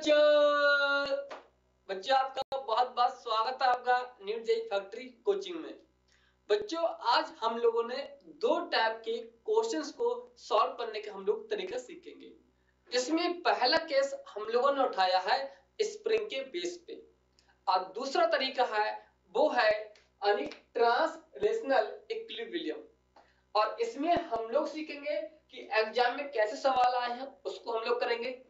बच्चों बच्चों आपका बहुत बहुत स्वागत है आपका न्यू जेई फैक्ट्री कोचिंग में। बच्चों, आज हम लोगों ने दो टाइप के क्वेश्चंस को सॉल्व करने के हम लोग तरीका सीखेंगे। इसमें पहला केस हम लोगों ने उठाया है स्प्रिंग के बेस पे। और दूसरा तरीका है, वो है ट्रांसलेशनल इक्विलिब्रियम। और इसमें हम लोग सीखेंगे कि एग्ज़ाम में कैसे सवाल आए हैं, उसको हम लोग करेंगे।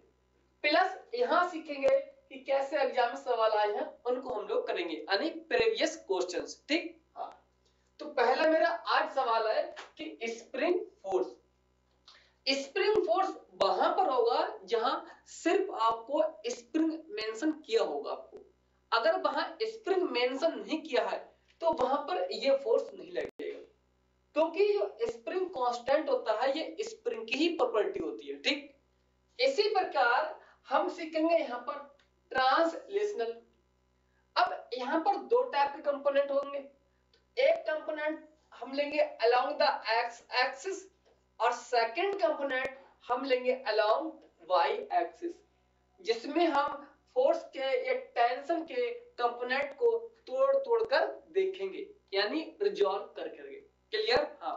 प्लस यहाँ सीखेंगे कि कैसे एग्ज़ाम सवाल आए हैं, उनको हम लोग करेंगे, यानी प्रीवियस क्वेश्चंस ठीक? हाँ। तो पहला मेरा आज सवाल है कि स्प्रिंग फोर्स स्प्रिंग फोर्स वहाँ पर होगा जहाँ सिर्फ़ आपको स्प्रिंग मेंशन किया होगा आपको। अगर वहाँ स्प्रिंग मेंशन नहीं किया है तो वहाँ पर ये फोर्स नहीं लगेगा। क्योंकि जो स्प्रिंग कांस्टेंट होता है, ये स्प्रिंग की ही प्रॉपर्टी होती है, ठीक? इसी प्रकार हम सीखेंगे यहाँ पर ट्रांसलेशनल अब यहाँ पर दो टाइप के कंपोनेंट होंगे। एक कंपोनेंट हम लेंगे अलोंग द एक्स एक्सिस और सेकंड कंपोनेंट हम लेंगे अलोंग वाई एक्सिस जिसमें हम फोर्स के या टेंशन के कंपोनेंट को तोड़ तोड़ कर देखेंगे, यानी रिजॉल्व कर करके। क्लियर हाँ।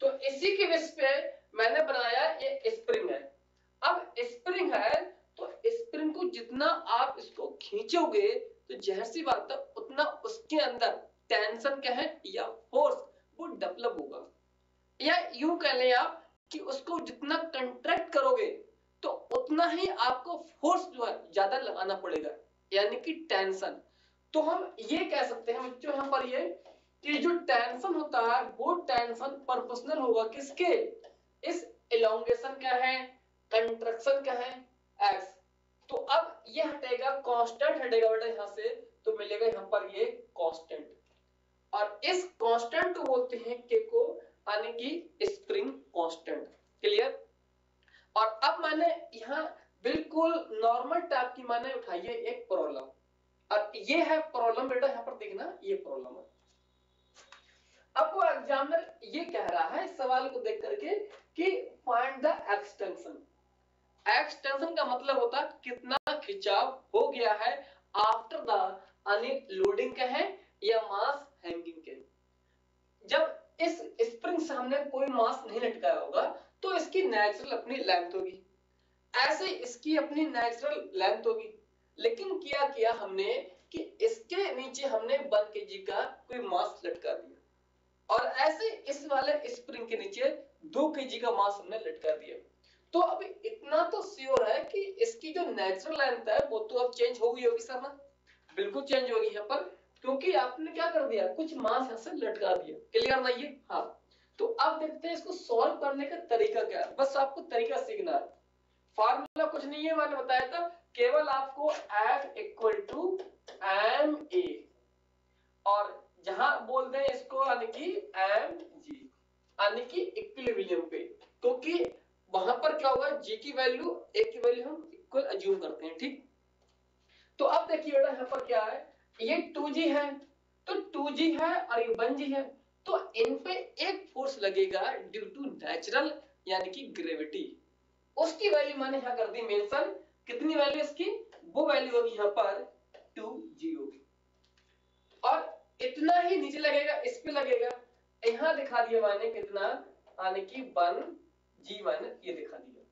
तो इसी के बेस पे मैंने बनाया ये स्प्रिंग है। अब स्प्रिंग है तो स्प्रिंग को जितना आप इसको खींचोगे तो जहर सी बात है उतना उसके अंदर टेंशन क्या है या फोर्स वो डेवलप होगा। या यूँ कह लें आप कि उसको जितना कंट्रैक्ट करोगे तो उतना ही आपको फोर्स जो है ज़्यादा लगाना पड़ेगा, यानी कि टेंशन तो हम ये कह सकते हैं बच्चों, यहाँ पर ये कि जो टेंशन होता है, वो टेंशन प्रोपोर्शनल होगा किसके? इस इलोंगेशन क्या है कंट्रक्शन क्या है एक्स तो अब ये हटेगा कांस्टेंट हटेगा बेटा यहाँ से तो मिलेगा यहाँ पर ये कांस्टेंट और इस कांस्टेंट को बोलते हैं के को, यानी कि स्प्रिंग कांस्टेंट क्लियर और अब मैंने यहाँ बिल्कुल नॉर्मल टाइप की मैंने उठाई है एक प्रॉब्लम और ये है प्रॉब्लम बेटा यहाँ पर देखना, ये प्रॉब्लम है। अब वो एग्जामिनर ये कह रहा है सवाल को देख करके कि फाइंड द एक्सटेंशन एक्सटेंशन का मतलब होता है कितना खिंचाव हो गया है आफ्टर द यानी लोडिंग का है या मास हैंगिंग के जब इस स्प्रिंग से हमने कोई मास नहीं लटकाया होगा तो इसकी नेचुरल अपनी लेंथ होगी। ऐसे इसकी अपनी नेचुरल लेंथ होगी। लेकिन क्या किया हमने कि इसके नीचे हमने वन के जी का कोई मास लटका दिया। और ऐसे इस वाले स्प्रिंग के नीचे दो के जी का मास हमने लटका दिया। तो अब इतना तो श्योर है कि इसकी जो नेचुरल लेंथ है, वो तो अब चेंज हो गई होगी सर ना बिल्कुल चेंज होगी यहाँ पर क्योंकि आपने क्या कर दिया? कुछ मास यहाँ से लटका दिया। क्लियर ना ये? हाँ। तो अब देखते हैं इसको सॉल्व करने का तरीका क्या है। बस आपको तरीका सीखना है। फार्मूला कुछ नहीं है, मैंने बताया था। केवल आपको F equal to M A और जहाँ बोल दें इसको यानी कि एम जी यानी कि इक्विलिब्रियम पे। क्योंकि वहाँ पर क्या होगा जी की वैल्यू ए की वैल्यू हम इक्वल अज्यूम करते हैं, ठीक? तो अब देखिए बेटा, यहाँ पर क्या है? ये 2g है तो 2g है और ये 1g है तो इन पे एक फोर्स लगेगा ड्यू टू नेचुरल यानी कि ग्रेविटी उसकी वैल्यू मैंने यहाँ कर दी मेंशन कितनी वैल्यू इसकी? वो वैल्यू होगी यहाँ पर 2g होगी. और इतना ही नीचे लगेगा, इस पे लगेगा. यहाँ दिखा दिया मैंने कितना? यानी कि वन जी वन ये दिखा दिया।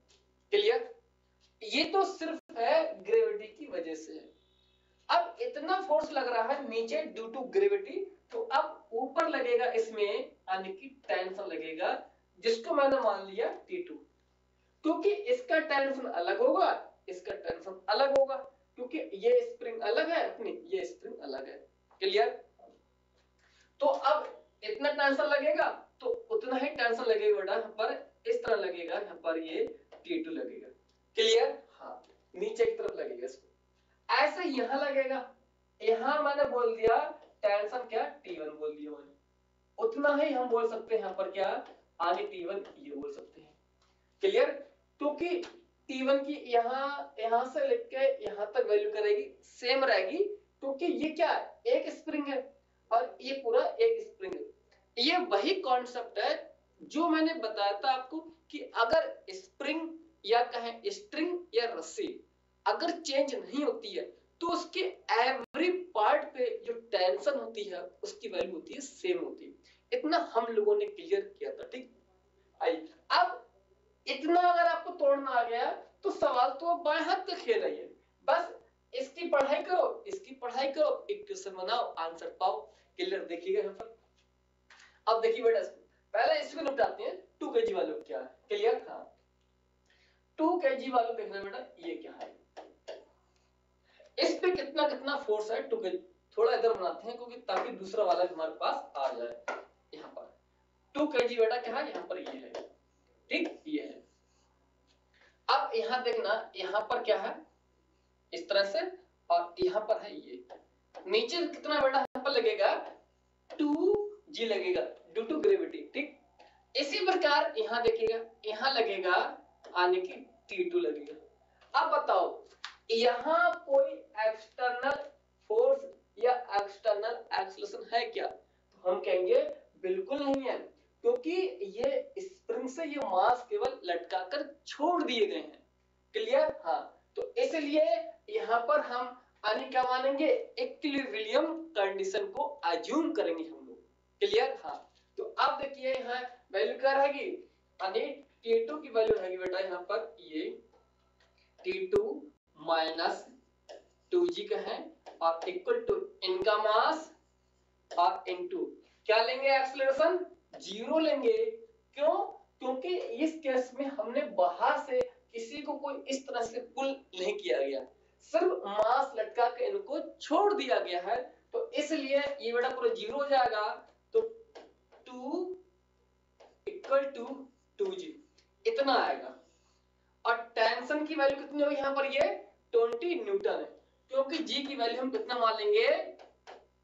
क्लियर ये तो सिर्फ़ है ग्रेविटी की वजह से। है अब इतना फोर्स लग रहा है नीचे ड्यू टू ग्रेविटी तो अब ऊपर लगेगा इसमें, यानी कि टेंशन लगेगा, जिसको मैंने मान लिया T2 क्योंकि इसका टेंशन अलग होगा, इसका टेंशन अलग होगा, क्योंकि ये स्प्रिंग अलग है अपनी ये स्प्रिंग अलग है। क्लियर तो अब इतना टेंशन लगेगा तो उतना ही टेंशन लगेगा पर इस तरह लगेगा, यहाँ पर ये T2 लगेगा। क्लियर हाँ। नीचे की तरफ़ लगेगा इसको। ऐसे यहाँ लगेगा। यहाँ मैंने बोल दिया टेंशन क्या? T1 बोल दिया मैंने। उतना ही हम बोल सकते हैं यहाँ पर क्या? आगे T1 ये बोल सकते हैं। क्लियर क्योंकि T1 की यहाँ यहाँ से लेके यहाँ तक वैल्यू करेगी सेम रहेगी, क्योंकि ये क्या है? एक स्प्रिंग है। और ये पूरा एक स्प्रिंग है। ये वही कॉन्सेप्ट है जो मैंने बताया था आपको कि अगर स्प्रिंग या कहें स्ट्रिंग या रस्सी अगर चेंज नहीं होती है तो उसके एवरी पार्ट पे जो टेंशन होती है, उसकी वैल्यू होती है सेम होती है। इतना हम लोगों ने क्लियर किया था, ठीक? आइए, अब इतना अगर आपको तोड़ना आ गया तो सवाल तो आप बाएँ हाथ का खेल है। बस इसकी पढ़ाई करो, इसकी पढ़ाई करो, एक क्वेश्चन बनाओ आंसर पाओ क्लियर देखिएगा यहाँ पर। अब देखिए बेटा पहले इसको निपटाते हैं टू के जी वालों क्या है? क्लियर हाँ। टू के जी वालों देखना बेटा, ये क्या है? इस पे कितना कितना फोर्स है टू के थोड़ा इधर बनाते हैं, क्योंकि ताकि दूसरा वाला हमारे पास आ जाए। यहाँ पर। टू के जी बेटा क्या है? यहाँ पर ये है। ठीक? ये है। अब यहाँ देखना, यहाँ पर क्या है? इस तरह से, और यहाँ पर है ये। नीचे कितना बेटा यहाँ पर लगेगा? टू जी लगेगा। ड्यू टू ग्रेविटी ठीक? इसी प्रकार यहाँ देखिएगा, यहाँ लगेगा, आने की टी टू लगेगा। अब बताओ, यहाँ कोई एक्सटर्नल फोर्स या एक्सटर्नल एक्सलेशन है क्या? तो हम कहेंगे, बिल्कुल नहीं है, क्योंकि ये स्प्रिंग से ये मास केवल लटकाकर छोड़ दिए गए हैं। क्लियर हाँ। तो इसलिए यहाँ पर हम आने क्या मानेंगे? इक्विलिब्रियम कंडीशन को अज्यूम करेंगे हम लोग। क्लियर हाँ। तो अब देखिए यहाँ वैल्यू क्या रहेगी? यानी T2 की वैल्यू रहेगी बेटा यहाँ पर, ये T2 माइनस टू जी का है और इक्वल टू इनका मास और इनटू क्या लेंगे एक्सलेशन ज़ीरो लेंगे। क्यों? क्योंकि इस केस में हमने बाहर से किसी को कोई इस तरह से पुल नहीं किया गया। सिर्फ़ मास लटका के इनको छोड़ दिया गया है। तो इसलिए ये बेटा पूरा ज़ीरो हो जाएगा। Two equal to two G. इतना आएगा। और टेंशन की वैल्यू कितनी होगी यहाँ पर? ये ट्वेंटी न्यूटन है। क्योंकि जी की वैल्यू हम कितना मान लेंगे?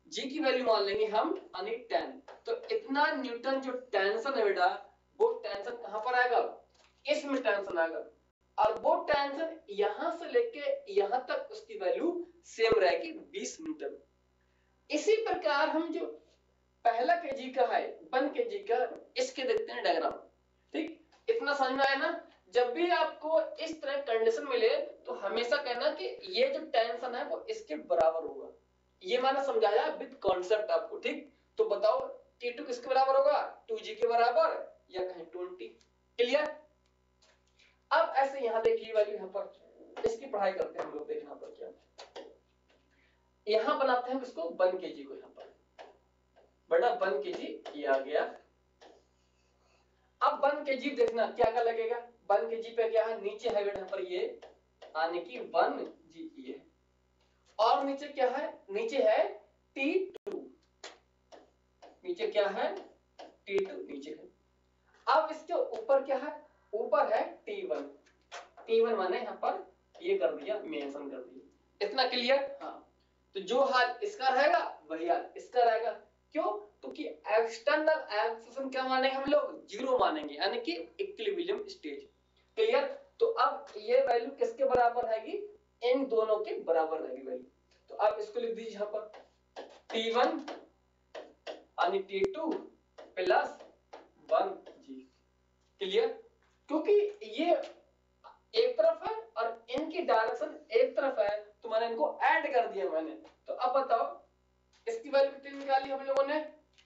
जी की वैल्यू मान लेंगे हम, यानी टेन। तो इतना न्यूटन जो टेंशन है बेटा, वो टेंशन कहाँ पर आएगा? इसमें टेंशन आएगा। और वो टेंशन यहाँ से लेके यहाँ तक उसकी वैल्यू सेम रहेगी 20 न्यूटन। इसी प्रकार हम जो पहला के जी का है, वन के जी का, इसके देखते हैं डायग्राम ठीक? इतना समझ में आया ना? जब भी आपको इस तरह कंडीशन मिले तो हमेशा कहना कि ये जो टेंशन है, वो इसके बराबर होगा। ये मैंने समझाया विद कॉन्सेप्ट आपको, ठीक? तो बताओ टी टू किसके बराबर होगा? टू जी के बराबर, या कहीं 20 क्लियर अब ऐसे यहाँ देखिए वाली यहाँ पर, इसकी पढ़ाई करते हैं हम लोग, देखना पर क्या यहाँ बनाते हैं किसको? वन के जी को यहाँ पर। बड़ा वन के जी ये आ गया। अब वन के जी देखना क्या क्या लगेगा? वन के जी पे क्या है? नीचे है बेटा पर ये आने की वन जी ये और नीचे क्या है? नीचे है टी टू। नीचे क्या है? टी टू नीचे है। अब इसके ऊपर क्या है? ऊपर है टी वन। टी वन मैंने यहाँ पर ये कर दिया मेंशन कर दिया। इतना क्लियर हाँ। तो जो हाल इसका रहेगा वही हाल इसका रहेगा। क्यों? क्योंकि एक्सटर्नल एक्सेशन क्या मानेंगे हम लोग? ज़ीरो मानेंगे, यानी कि इक्विलिब्रियम स्टेज क्लियर तो अब ये वैल्यू किसके बराबर रहेगी? इन दोनों के बराबर रहेगी वैल्यू तो आप इसको लिख दीजिए यहाँ पर। T1 यानी T2 प्लस वन जी क्लियर क्योंकि ये एक तरफ़ है और इनकी डायरेक्शन एक तरफ़ है तो मैंने इनको ऐड कर दिया मैंने। तो अब बताओ इसकी वैल्यू कितनी निकाली हम लोगों ने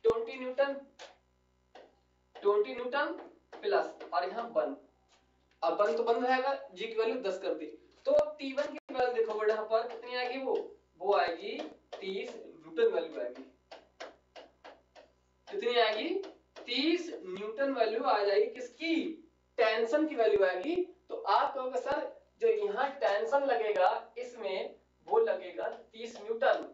20 न्यूटन 20 न्यूटन प्लस और यहाँ वन अब बंद तो बंद रहेगा जी की वैल्यू दस कर दी. तो अब टी वन की वैल्यू देखो बेटा यहाँ पर कितनी आएगी वो? वो आएगी तीस न्यूटन वैल्यू आएगी. कितनी आएगी? तीस न्यूटन वैल्यू आ जाएगी किसकी? टेंशन की वैल्यू आएगी. तो आप कहोगे, सर, जो यहाँ टेंशन लगेगा, इसमें वो लगेगा तीस न्यूटन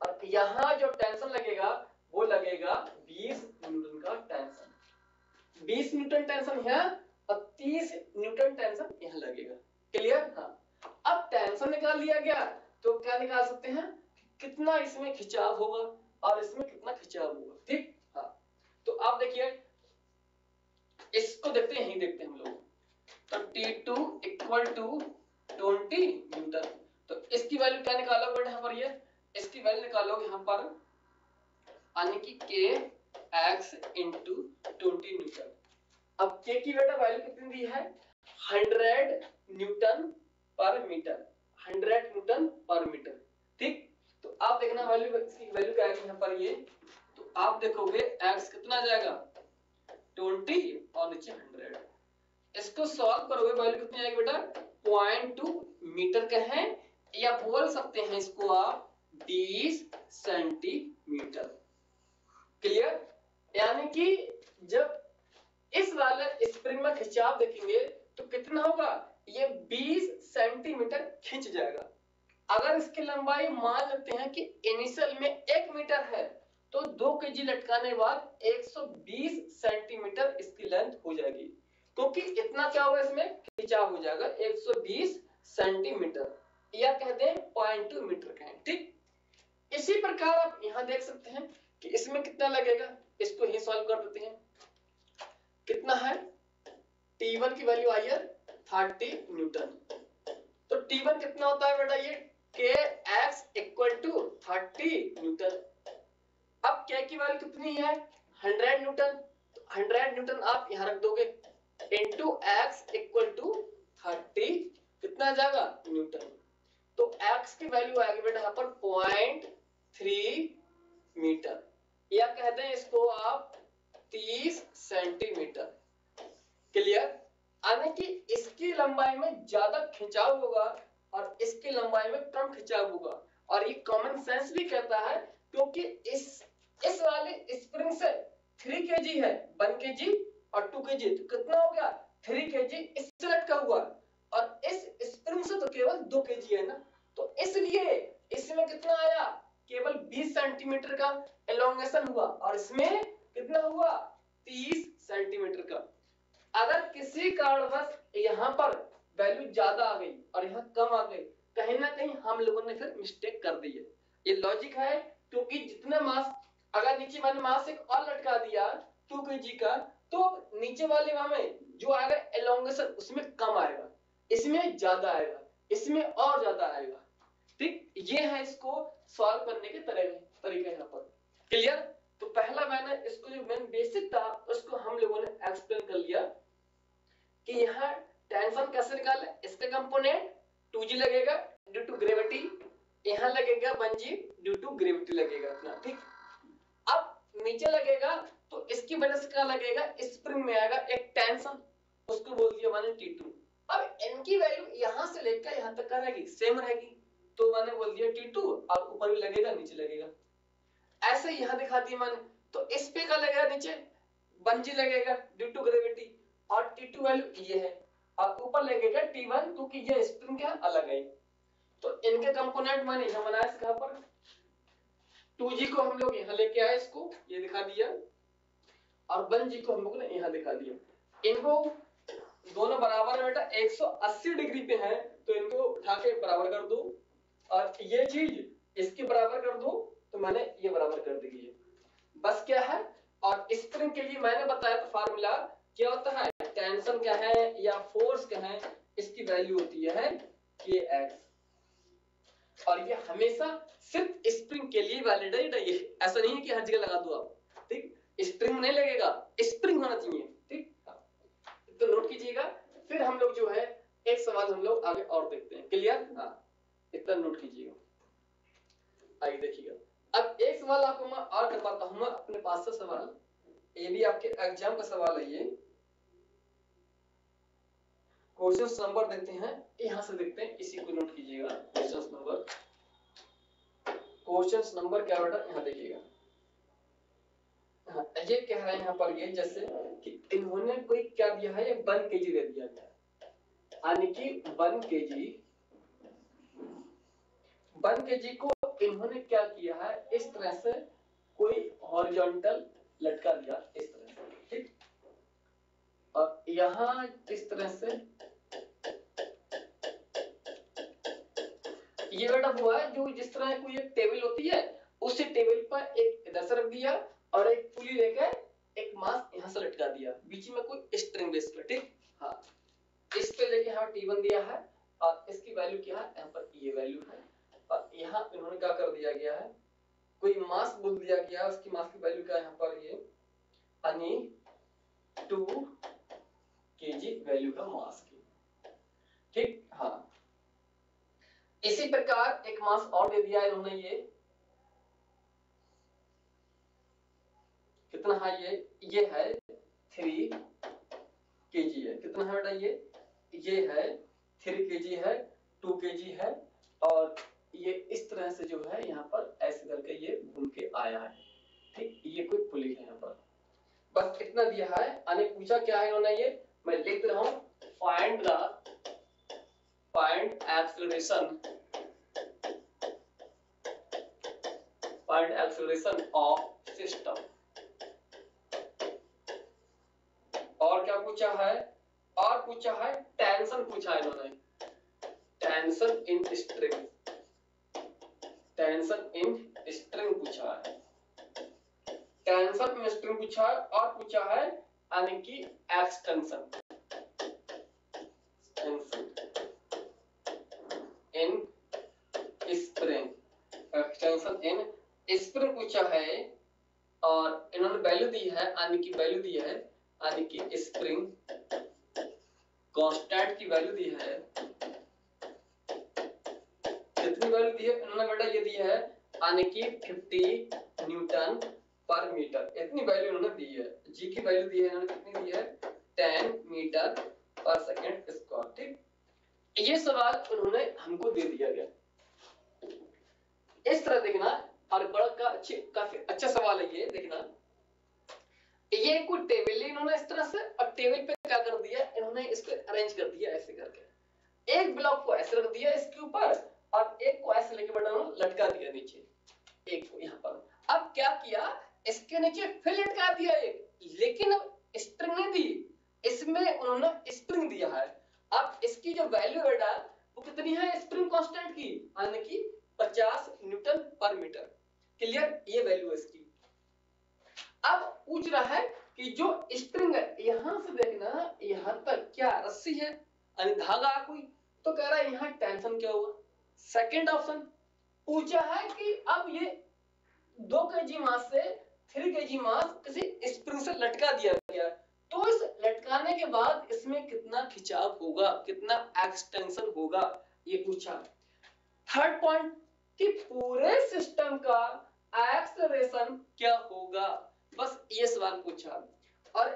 और यहाँ जो टेंशन लगेगा, वो लगेगा बीस न्यूटन का टेंशन बीस न्यूटन टेंशन है और तीस न्यूटन टेंशन यहाँ लगेगा. क्लियर हाँ. अब टेंशन निकाल लिया गया तो क्या निकाल सकते हैं? कितना इसमें खिंचाव होगा और इसमें कितना खिंचाव होगा, ठीक? हाँ. तो आप देखिए, इसको देखते हैं, यही देखते हैं हम लोग. तो T2 equal to twenty newton. तो इसकी वैल्यू क्या निकालोगे यहाँ पर ये इसकी वैल्यू निकालोगे यहाँ पर? यानी कि के एक्स इंटू ट्वेंटी न्यूटन अब के की बेटा वैल्यू कितनी दी है? Hundred newton per metre hundred newton per metre ठीक? तो आप देखना वैल्यू इसकी वैल्यू क्या आएगी यहाँ पर ये? तो आप देखोगे एक्स कितना जाएगा? ट्वेंटी और नीचे हंड्रेड इसको सॉल्व करोगे वैल्यू कितनी आएगी बेटा? पॉइंट टू मीटर का है? या बोल सकते हैं इसको आप? बीस सेंटीमीटर। क्लियर यानी कि जब इस वाले स्प्रिंग में खिंचाव देखेंगे तो कितना होगा? ये 20 सेंटीमीटर खिंच जाएगा। अगर इसकी लंबाई मान लेते हैं कि इनिशियल में एक मीटर है तो दो के जी लटकाने बाद 120 सेंटीमीटर इसकी लेंथ हो जाएगी। क्योंकि तो इतना क्या होगा इसमें? खिंचाव हो जाएगा 120 सेंटीमीटर। या कहते हैं पॉइंट मीटर कहें, ठीक? इसी प्रकार आप यहाँ देख सकते हैं कि इसमें कितना लगेगा, इसको ही सॉल्व कर देते हैं। कितना है? T1 की वैल्यू आई है 30 न्यूटन तो T1 कितना होता है बेटा ये? K X equal to thirty newton अब के की वैल्यू कितनी है? हंड्रेड न्यूटन तो हंड्रेड न्यूटन आप यहाँ रख दोगे। Into X equal to thirty कितना जाएगा? न्यूटन तो x की वैल्यू आएगी बेटा यहाँ पर पॉइंट थ्री मीटर या कहते हैं इसको आप तीस सेंटीमीटर क्लियर यानी कि इसकी लंबाई में ज़्यादा खिंचाव होगा और इसकी लंबाई में कम खिंचाव होगा। और ये कॉमन सेंस भी कहता है, क्योंकि इस इस वाले स्प्रिंग से थ्री के जी है वन के जी और टू के जी तो कितना हो गया? थ्री के जी इससे लटका हुआ। और इस स्प्रिंग से तो केवल दो के जी है ना। तो इसलिए, इसमें कितना आया? केवल 20 सेंटीमीटर का एलोंगेशन हुआ और इसमें कितना हुआ? 30 सेंटीमीटर का। अगर किसी कारणवश यहाँ पर वैल्यू ज़्यादा आ गई और यहाँ कम आ गई, कहीं ना कहीं हम लोगों ने फिर मिस्टेक कर दी है। ये लॉजिक है, क्योंकि जितना मास, अगर नीचे वाले मास एक और लटका दिया टू के जी का तो नीचे वाले में जो आएगा एलोंगेशन उसमें कम आएगा, इसमें ज़्यादा आएगा, इसमें और ज़्यादा आएगा। ठीक? ये है इसको सॉल्व करने के तरीके यहाँ पर। क्लियर तो पहला मैंने इसको जो मेन बेसिक था, उसको हम लोगों ने एक्सप्लेन कर लिया कि यहाँ टेंशन कैसे निकाले? इसका कंपोनेंट 2g लगेगा ड्यू टू ग्रेविटी यहाँ लगेगा 1g ड्यू टू ग्रेविटी लगेगा अपना, ठीक? अब नीचे लगेगा तो इसकी वजह से क्या लगेगा? स्प्रिंग में आएगा एक टेंशन उसको बोल दिया मैंने T2 अब इनकी वैल्यू यहाँ से लेकर यहाँ तक रहेगी? सेम रहेगी। तो मैंने बोल दिया T2 और ऊपर भी लगेगा, नीचे लगेगा। ऐसे यहाँ दिखा दिया मैंने तो इस पे का लगेगा नीचे? 1g लगेगा ड्यू टू ग्रेविटी और T2 वैल्यू ये है। और ऊपर लगेगा T1 क्योंकि ये स्प्रिंग क्या? अलग है। तो इनके कंपोनेंट मैंने, यहाँ बनाया कहाँ पर 2g को हम लोग यहाँ लेके आए इसको, ये दिखा दिया। और 1g को हम लोग ने यहाँ दिखा दिया। इनको दोनों बराबर बेटा 180 डिग्री पे है तो इनको उठा के बराबर कर दो। और ये चीज़ इसके बराबर कर दो तो मैंने ये बराबर कर दी है बस क्या है? और स्प्रिंग के लिए मैंने बताया था फार्मूला क्या होता है? टेंशन क्या है या फोर्स क्या है? इसकी वैल्यू होती है के एक्स और ये हमेशा सिर्फ़ स्प्रिंग के लिए वैलिड है, ये ऐसा नहीं है कि हर जगह लगा दो आप, ठीक? स्प्रिंग नहीं लगेगा स्प्रिंग होना चाहिए, ठीक? हाँ। तो नोट कीजिएगा, फिर हम लोग जो है, एक सवाल हम लोग आगे और देखते हैं। क्लियर हाँ। इतना नोट कीजिएगा। आइए देखिएगा। अब एक सवाल आपको मैं और कर पाता हूँ अपने पास से सवाल। ये भी आपके एग्ज़ाम का सवाल है ये। क्वेश्चन नंबर देखते हैं यहाँ से देखते हैं इसी को नोट कीजिएगा क्वेश्चन नंबर क्वेश्चन नंबर क्या बेटा यहाँ देखिएगा। हाँ, ये कह रहे हैं यहाँ पर ये जैसे कि इन्होंने कोई क्या दिया है? ये वन के जी दे दिया गया यानी कि वन के जी वन के जी को इन्होंने क्या किया है? इस तरह से कोई हॉरिजॉन्टल लटका दिया, इस तरह से, ठीक? और यहाँ इस तरह से, ये बेटा हुआ है, जो जिस तरह कोई एक टेबल होती है, उसी टेबल पर एक इधर से रख दिया और एक पुली लेकर एक मास यहाँ से लटका दिया। बीच में कोई स्ट्रिंग बेस पर ठीक? हाँ इस पे लेके यहाँ टी दिया है और इसकी वैल्यू क्या है? यहाँ पर ये वैल्यू है। और यहाँ इन्होंने क्या कर दिया गया है? कोई मास बोल दिया गया उसकी मास की वैल्यू क्या यहाँ पर? ये टू के जी वैल्यू का मास की ठीक? हाँ। इसी प्रकार एक मास और दे दिया इन्होंने ये। कितना है ये? ये है थ्री के जी है। कितना है बेटा ये? ये है थ्री के जी है टू के जी है और ये इस तरह से जो है यहाँ पर ऐसे करके ये घूम के आया है। ठीक, ये कोई पुली है यहाँ पर। बस इतना दिया है। आने पूछा क्या है इन्होंने ये? मैं लिख रहा हूँ। Find the find acceleration find acceleration of system और क्या पूछा है? और पूछा है टेंशन पूछा है इन्होंने। Tension in string tension in string पूछा है। टेंशन इन स्ट्रिंग पूछा है और पूछा है, यानी कि extension. In spring. Extension in spring पूछा है और इन्होंने वैल्यू दी है, यानी कि वैल्यू दी है, यानी कि स्प्रिंग कॉन्स्टेंट की वैल्यू दी है। वैल्यू दी है, इन्होंने बेटा ये दी है यानी कि 50 न्यूटन पर मीटर इतनी वैल्यू इन्होंने दी है। जी की वैल्यू दी है इन्होंने, कितनी दी है? 10 मीटर पर सेकंड स्क्वायर ठीक? ये सवाल उन्होंने हमको दे दिया गया। इस तरह देखना, और बड़ा का अच्छी, काफ़ी अच्छा सवाल है ये, देखना। ये कोई टेबल इन्होंने इस तरह से, और टेबल पे क्या कर दिया? इन्होंने इसको अरेंज कर दिया ऐसे करके। एक ब्लॉक को ऐसे रख दिया इसके ऊपर और एक को ऐसे लेके बड़ा लटका दिया नीचे। एक को यहाँ पर। अब क्या किया? इसके नीचे फिर लटका दिया एक। लेकिन अब स्प्रिंग नहीं दी। इसमें उन्होंने स्प्रिंग दिया है। अब इसकी जो वैल्यू बेटा वो कितनी है स्प्रिंग कांस्टेंट की? यानी कि 50 न्यूटन पर मीटर। क्लियर ये वैल्यू है इसकी। अब पूछ रहा है कि जो स्प्रिंग है, यहाँ से देखना, यहाँ तक क्या रस्सी है? यानी धागा कोई? तो कह रहा है, यहाँ टेंशन क्या हुआ? सेकंड ऑप्शन पूछा है कि अब ये दो के जी मास से थ्री के जी मास किसी स्प्रिंग से लटका दिया गया तो इस लटकाने के बाद इसमें कितना खिंचाव होगा, कितना एक्सटेंशन होगा, ये पूछा थर्ड पॉइंट कि पूरे सिस्टम का एक्सलेशन क्या होगा? बस ये सवाल पूछा। और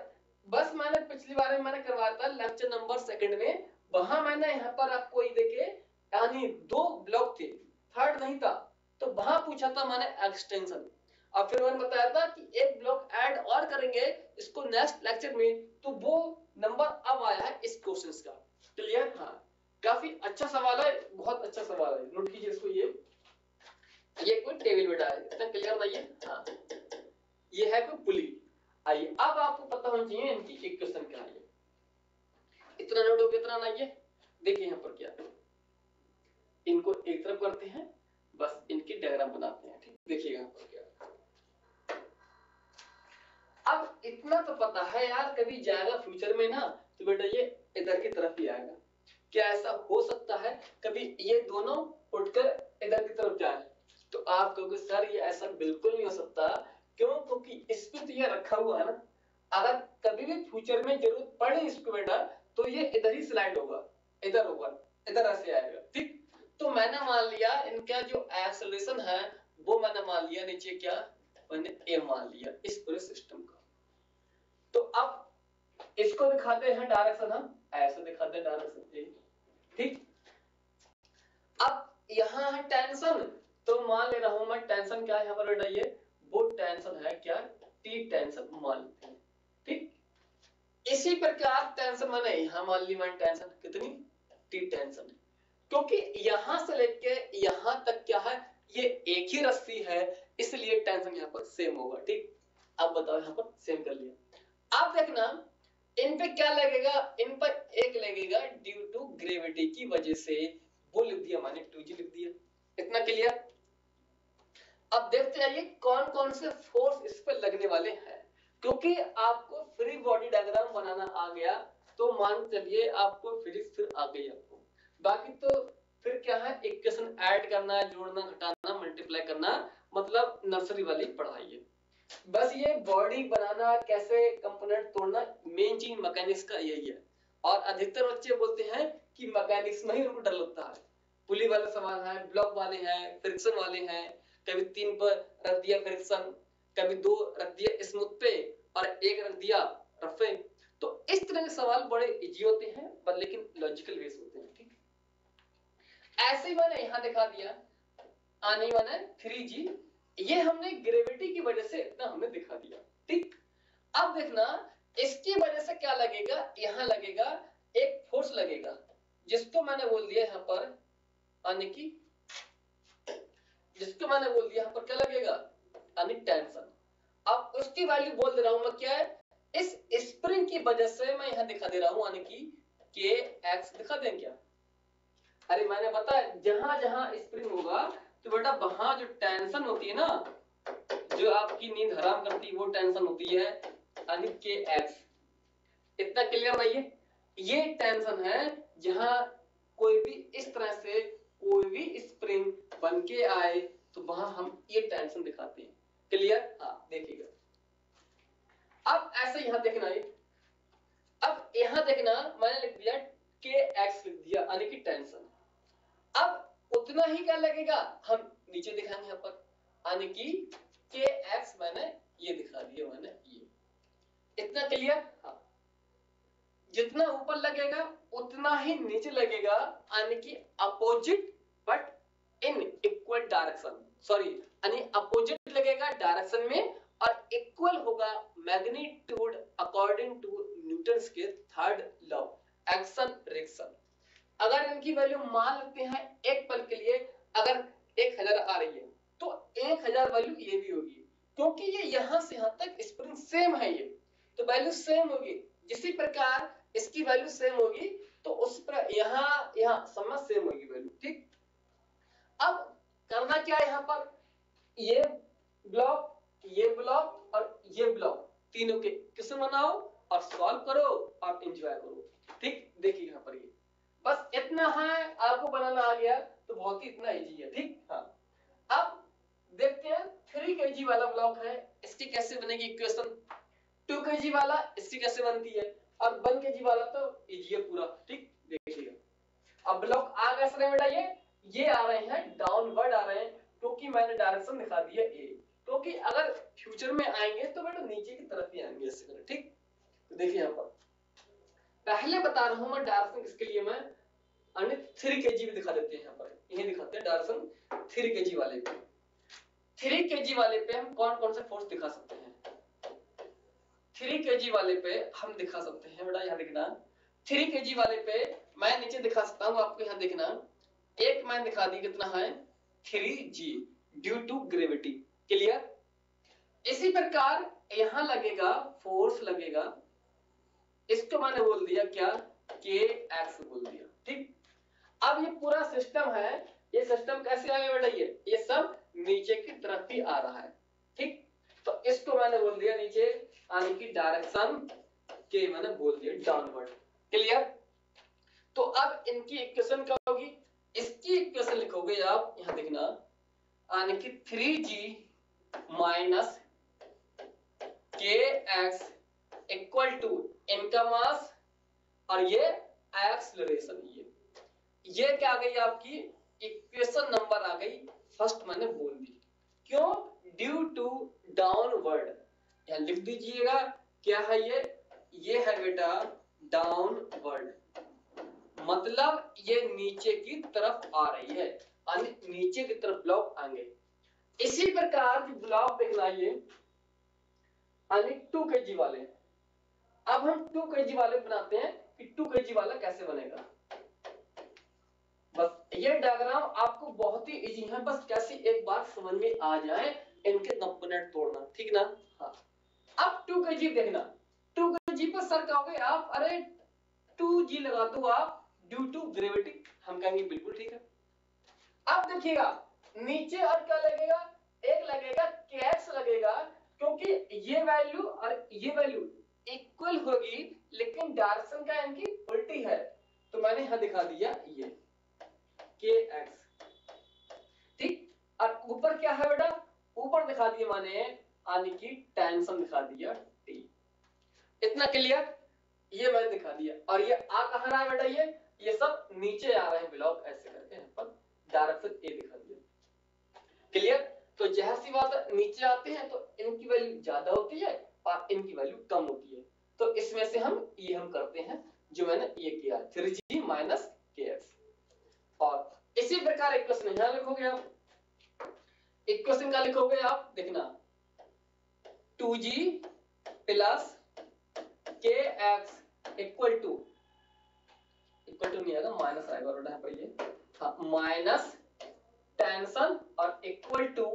बस मैंने पिछली बार में मैंने करवाया था लेक्चर नंबर सेकंड में। वहाँ मैंने यहाँ पर आपको ये देखे यानी दो ब्लॉक थे। थर्ड नहीं था। तो वहाँ पूछा था मैंने एक्सटेंशन और फिर मैंने बताया था कि एक ब्लॉक ऐड और करेंगे, इसको नेक्स्ट लेक्चर में। तो वो नंबर अब आया है इस क्वेश्चन का। क्लियर हाँ। काफ़ी अच्छा सवाल है, बहुत अच्छा सवाल है। नोट कीजिए इसको ये। ये कोई टेबल बेटा है। इतना क्लियर बताइए। हाँ। ये है कोई पुली आइए। अब आपको पता होना चाहिए इनकी इक्वेशन क्या है। इतना नोट हो कितना ना ये देखिए यहाँ पर क्या इनको एक तरफ़ करते हैं, बस इनकी डायग्राम बनाते हैं, ठीक? देखिएगा। अब इतना तो पता है यार, कभी जाएगा फ्यूचर में ना तो बेटा ये इधर की तरफ़ ही आएगा। क्या ऐसा हो सकता है, कभी ये दोनों उठकर इधर की तरफ़ जाए? तो आप कहोगे, सर, ये ऐसा बिल्कुल नहीं हो सकता। क्यों? क्योंकि इस पे तो ये रखा हुआ है ना। अगर कभी भी फ्यूचर में ज़रूरत पड़े इसको, बेटा तो ये इधर ही स्लाइड होगा। इधर होगा, इधर ऐसे आएगा, ठीक? तो मैंने मान लिया, इनका जो एक्सेलरेशन है, वो मैंने मान लिया नीचे क्या? मैंने ए मान लिया इस पूरे सिस्टम का। तो अब इसको दिखाते हैं डायरेक्शन हम ऐसे दिखाते हैं डायरेक्शन ठीक? अब यहाँ है टेंशन तो मान ले रहा हूँ मैं टेंशन क्या है बेटा ये वो टेंशन है क्या? टी टेंशन मान लेते हैं, ठीक? इसी प्रकार टेंशन मैंने यहाँ मान ली, मैंने टेंशन कितनी? टी टेंशन क्योंकि यहाँ से लेके यहाँ तक क्या है, ये एक ही रस्सी है, इसलिए टेंशन यहाँ पर सेम होगा, ठीक? अब बताओ यहाँ पर सेम कर लिया। अब देखना, इन पे क्या लगेगा? इन पर एक लगेगा ड्यू टू ग्रेविटी की वजह से। वो लिख दिया मैंने टू जी लिख दिया। इतना क्लियर अब देखते जाइए कौन कौन से फोर्स इस पर लगने वाले हैं। क्योंकि आपको फ्री बॉडी डायग्राम बनाना आ गया तो मान चलिए आपको फिजिक्स फिर आ गई आपको बाकी तो फिर क्या है इक्वेशन ऐड करना, जोड़ना, घटाना मल्टीप्लाई करना मतलब नर्सरी वाली पढ़ाई है। बस ये बॉडी बनाना, कैसे कंपोनेंट तोड़ना मेन चीज़ मैकेनिक्स का यही है। और अधिकतर बच्चे बोलते हैं कि मैकेनिक्स में ही उनको डर लगता है। पुली वाले सवाल हैं ब्लॉक वाले हैं फ्रिक्शन वाले हैं। कभी तीन पर रख दिया फ्रिक्शन कभी दो रख दिया स्मूथ पे, और एक रख दिया रफे तो इस तरह के सवाल बड़े इजी होते हैं, पर लेकिन लॉजिकल वेस होते हैं। ऐसे ही मैंने यहाँ दिखा दिया। आने वाला थ्री जी ये हमने ग्रेविटी की वजह से इतना हमने दिखा दिया। ठीक? अब देखना, इसकी वजह से क्या लगेगा? यहाँ लगेगा, एक फोर्स लगेगा। जिसको मैंने बोल दिया यहाँ पर, आने की। जिसको मैंने बोल दिया यहाँ पर क्या लगेगा? यानी टेंशन अब उसकी वैल्यू बोल दे रहा हूँ मैं क्या है? इस स्प्रिंग की वजह से मैं यहाँ दिखा दे रहा हूँ यानी कि के एक्स दिखा दें क्या? अरे मैंने बताया जहाँ जहाँ स्प्रिंग होगा तो बेटा वहाँ जो टेंशन होती है ना, जो आपकी नींद हराम करती है, वो टेंशन होती है यानी के एक्स इतना क्लियर है ये? टेंशन है जहाँ कोई भी इस तरह से कोई भी स्प्रिंग बन के आए तो वहाँ हम ये टेंशन दिखाते हैं। क्लियर हाँ देखिएगा। अब ऐसे यहाँ देखना है अब यहाँ देखना, मैंने लिख दिया के एक्स लिख दिया, यानी कि टेंशन अब उतना ही क्या लगेगा? हम नीचे दिखाएँगे यहाँ पर। यानी कि के एक्स मैंने ये दिखा दिया मैंने ये। इतना क्लियर हाँ। जितना ऊपर लगेगा, उतना ही नीचे लगेगा, यानी कि opposite but in equal direction sorry यानी अपोजिट लगेगा डायरेक्शन में और इक्वल होगा मैग्नीट्यूड अकॉर्डिंग टू न्यूटन के थर्ड लॉ एक्शन रिएक्शन अगर इनकी वैल्यू मान लेते हैं एक पल के लिए, अगर एक हज़ार आ रही है तो एक हज़ार वैल्यू ये भी होगी, क्योंकि ये यहाँ से यहाँ तक स्प्रिंग सेम है ये। तो वैल्यू सेम होगी, जिसी प्रकार इसकी वैल्यू सेम होगी तो उस पर, यहाँ यहाँ समझ सेम होगी वैल्यू ठीक? अब करना क्या है यहाँ पर? ये ब्लॉक ये ब्लॉक और ये ब्लॉक तीनों के किस्म बनाओ और सॉल्व करो और एंजॉय करो, ठीक? देखिए यहाँ पर ये। बस इतना है, आपको बनाना आ गया तो बहुत ही इतना इजी है, ठीक? हाँ। अब देखते हैं थ्री के वाला ब्लॉक है, इसकी कैसे बनेगी इक्वेशन टू के वाला, इसकी कैसे बनती है? और वन के वाला तो इजी है पूरा, ठीक? देखिएगा। अब ब्लॉक आ कैसे रहे बेटा ये ये आ रहे हैं डाउनवर्ड आ रहे हैं क्योंकि मैंने डायरेक्शन दिखा दिया ए क्योंकि अगर फ्यूचर में आएँगे तो बेटा नीचे की तरफ़ ही आएँगे, ऐसे ठीक? तो देखिए यहाँ पर। पहले बता रहा हूँ मैं डायरेक्शन किसके लिए मैं? अन्य थ्री के जी भी दिखा देते हैं यहाँ पर। यही दिखाते हैं डायरेक्शन थ्री के जी वाले पे। थ्री के जी वाले पे हम कौन कौन से फोर्स दिखा सकते हैं? थ्री के जी वाले पे हम दिखा सकते हैं बेटा यहाँ दिखना। थ्री के जी वाले पे मैं नीचे दिखा सकता हूँ आपको यहाँ देखना। एक मैं दिखा दी कितना है? Three G due to gravity clear इसी प्रकार यहाँ लगेगा फोर्स लगेगा। इसको मैंने बोल दिया क्या? के एक्स बोल दिया। ठीक? अब ये पूरा सिस्टम है। ये सिस्टम कैसे आगे ये ये सब नीचे की तरफ़ ही आ रहा है। ठीक? तो इसको मैंने बोल दिया नीचे आने की डायरेक्शन के मैंने बोल दिया डाउनवर्ड क्लियर तो अब इनकी इक्वेशन क्या होगी? इसकी इक्वेशन लिखोगे आप, यहाँ देखना। आने की three G minus K X equal to इनका मास और ये एक्सलरेशन ये। ये क्या आ गई आपकी? इक्वेशन नंबर आ गई। फ़र्स्ट मैंने बोल दी। क्यों? ड्यू टू डाउनवर्ड यहाँ लिख दीजिएगा, क्या है ये? ये है बेटा डाउनवर्ड मतलब ये नीचे की तरफ़ आ रही है। नीचे की तरफ़ ब्लॉक आएँगे इसी प्रकार जो ब्लॉक देखना ये टू के जी वाले। अब हम टू के जी वाले बनाते हैं कि टू के जी वाला कैसे बनेगा। बस ये डायग्राम आपको बहुत ही इजी है, बस कैसे एक बार समझ में आ जाए, इनके कंपोनेंट तोड़ना, ठीक ना? हाँ। अब टू के जी देखना। टू के जी पर सर कहोगे आप, अरे टू जी लगा दो आप ड्यू टू ग्रेविटी हम कहेंगे बिल्कुल ठीक है। अब देखिएगा, नीचे और क्या लगेगा? एक लगेगा कैश लगेगा, क्योंकि ये वैल्यू और ये वैल्यू इक्वल होगी, लेकिन डार्सन का इनकी उल्टी है। तो मैंने यहाँ दिखा दिया ये, के एक्स। ठीक? और ऊपर क्या है बेटा? ऊपर दिखा दिया मैंने, यानी कि टेंशन दिखा दिया, टी। इतना क्लियर ये मैंने दिखा दिया। और ये आ कहा रहा है बेटा ये? ये सब नीचे आ रहे हैं ब्लॉक ऐसे करके यहाँ पर डायरेक्शन ए दिखा दिया। क्लियर तो जैसी बात नीचे आते हैं तो इनकी वैल्यू ज़्यादा होती है और इनकी वैल्यू कम होती है। तो इसमें से हम ये हम करते हैं, जो मैंने ये किया three G minus K X और इसी प्रकार इक्वेशन यहाँ लिखोगे आप। इक्वेशन का लिखोगे आप, देखना। Two G plus K X equal to equal to नहीं आएगा माइनस आएगा, और ये। हाँ माइनस टेंशन और इक्वल टू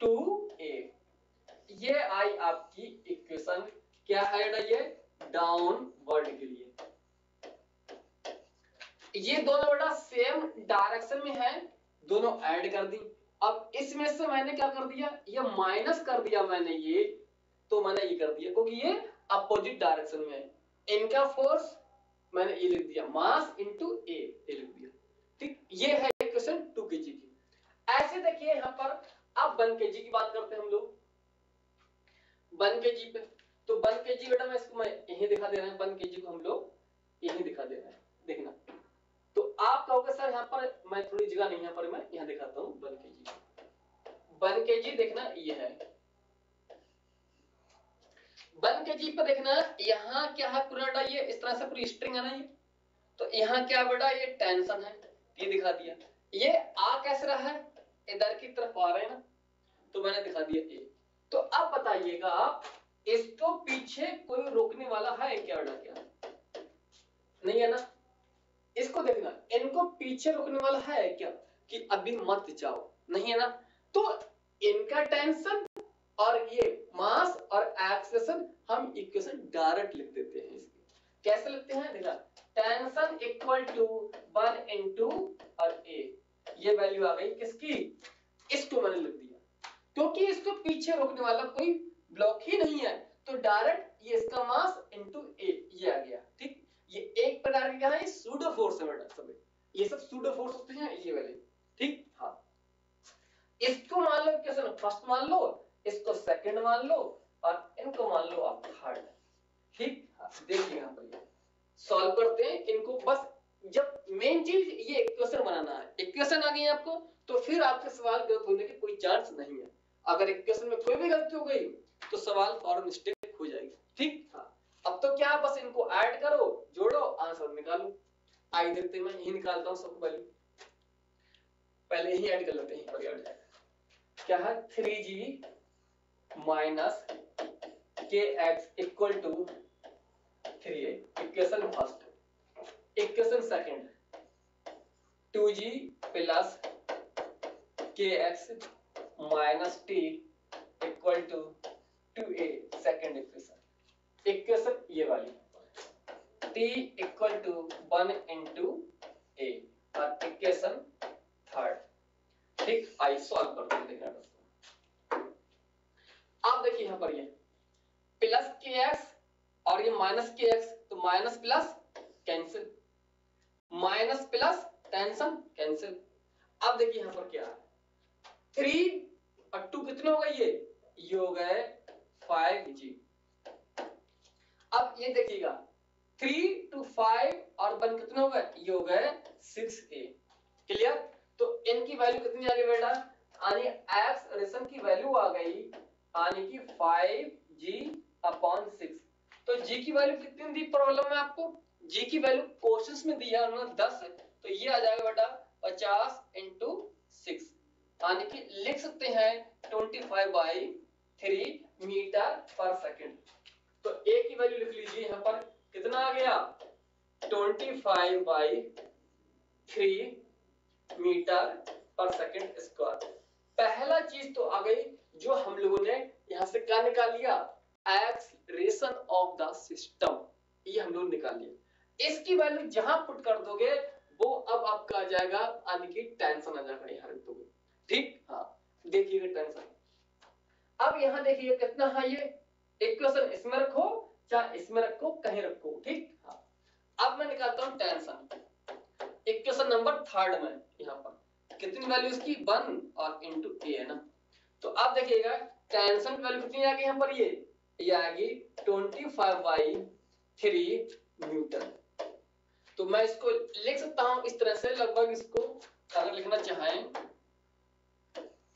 टू ए ये आई आपकी इक्वेशन क्या है ये? डाउनवर्ड के लिए। ये दोनों बेटा सेम डायरेक्शन में है, दोनों ऐड कर दी। अब इसमें से मैंने क्या कर दिया? ये माइनस कर दिया मैंने ये तो मैंने ये कर दिया, क्योंकि ये अपोजिट डायरेक्शन में है। इनका फोर्स मैंने ये लिख दिया मास इंटू ए ये लिख दिया। ठीक, ये है इक्वेशन टू के जी की। ऐसे देखिए यहाँ पर, अब वन के जी की बात करते हैं हम लोग। वन के जी पे। तो वन के जी बेटा मैं इसको मैं यही दिखा दे रहे हैं, वन के को हम लोग यही दिखा दे रहे हैं। देखना। तो आप कहोगे, सर, यहाँ पर मैं थोड़ी जगह नहीं यहाँ पर मैं यहाँ दिखाता हूँ वन के। जी वन के जी देखना, ये है। वन के जी पर देखना, यहाँ क्या है पूरा ये इस तरह से पूरी स्ट्रिंग है ना ये? तो यहाँ क्या बेटा, ये टेंशन है, ये दिखा दिया। ये आ कैसे रहा है? इधर की तरफ़ आ रहे हैं ना? तो मैंने दिखा दिया ये तो अब बताइएगा आप इसको पीछे कोई रोकने वाला है क्या बेटा क्या? नहीं है ना? इसको देखना, इनको पीछे रोकने वाला है क्या कि अभी मत जाओ? नहीं है ना? तो इनका टेंशन और ये मास और एक्सेशन, हम इक्वेशन डायरेक्ट लिख देते हैं इसकी। कैसे लिखते हैं? देखा, tension equal to one into और ए। ये वैल्यू आ गई किसकी? इसको मैंने लिख दिया। क्योंकि इसको पीछे रोकने वाला कोई ब्लॉक ही नहीं है तो डायरेक्ट ये इसका मास इंटू ए ये आ गया, ठीक? ये एक प्रकार की क्या है? सूडो फोर्स है बेटा सब ये सब सूडो फोर्स होते हैं, ये वाले, ठीक? हाँ। इसको मान लो, कैसे फ़र्स्ट मान लो, इसको सेकंड मान लो, और इनको मान लो आप थर्ड ठीक? हाँ देखिए यहाँ पर सॉल्व करते हैं, इनको बस जब मेन चीज़ ये इक्वेशन बनाना है। इक्वेशन आ गई आपको तो फिर आपके सवाल गलत होने की कोई चांस नहीं है। अगर इक्वेशन में कोई भी गलती हो गई तो सवाल फॉर मिस्टेक हो जाएगी। ठीक? हाँ। अब तो क्या बस इनको ऐड करो जोड़ो आंसर निकालो। आई देखते मैं यही निकालता हूँ सबको पहले पहले यही ऐड कर लेते हैं ऐड क्या है? Three G minus K X equal to three equation first equation second two G plus K X minus T equal to two A second equation equation ये वाली। T equal to one into A और equation third ठीक I solve करते हैं देखना दोस्तों। आप देखिए यहाँ पर ये। प्लस के एक्स और ये माइनस के एक्स तो minus plus cancel minus plus tension cancel अब देखिए यहाँ पर क्या? है थ्री और टू कितने हो गए ये? ये हो गए फाइव जी। अब ये देखिएगा थ्री टू फाइव और वन कितने हो गए? ये हो गए सिक्स ए क्लियर तो इनकी वैल्यू कितनी आ गई बेटा? यानी एक्स रेशन की वैल्यू आ गई, यानी कि फाइव जी अपॉन सिक्स तो जी की वैल्यू कितनी दी? प्रॉब्लम में आपको। जी की वैल्यू क्वेश्चंस में दिया उन्होंने दस। तो ये आ जाएगा बेटा पचास इंटू सिक्स यानी कि लिख सकते हैं twenty five by three metre per second तो ए की वैल्यू लिख लीजिए यहाँ पर। कितना आ गया? 25 five by three metre per second square पहला चीज़ तो आ गई जो हम लोगों ने यहाँ से क्या निकाल लिया? एक्सलेशन ऑफ़ द सिस्टम ये हम लोग निकाल लिया। इसकी वैल्यू जहाँ पुट कर दोगे, वो अब आपका आ जाएगा, यानी कि टेंशन आ जाएगा यहाँ दोगे। ठीक? हाँ। देखिएगा टेंशन अब यहाँ देखिए कितना है ये? इक्वेशन इसमें रखो, चाहे इसमें रखो, कहीं रखो, ठीक? हाँ। अब मैं निकालता हूँ टेंशन इक्वेशन नंबर थर्ड में, यहाँ पर। कितनी वैल्यू इसकी? वन और इंटू ए है ना? तो अब देखिएगा टेंशन वैल्यू कितनी आ गई यहाँ पर ये? ये आ गई twenty five by three newton तो मैं इसको लिख सकता हूँ इस तरह से, लगभग इसको अगर लिखना चाहें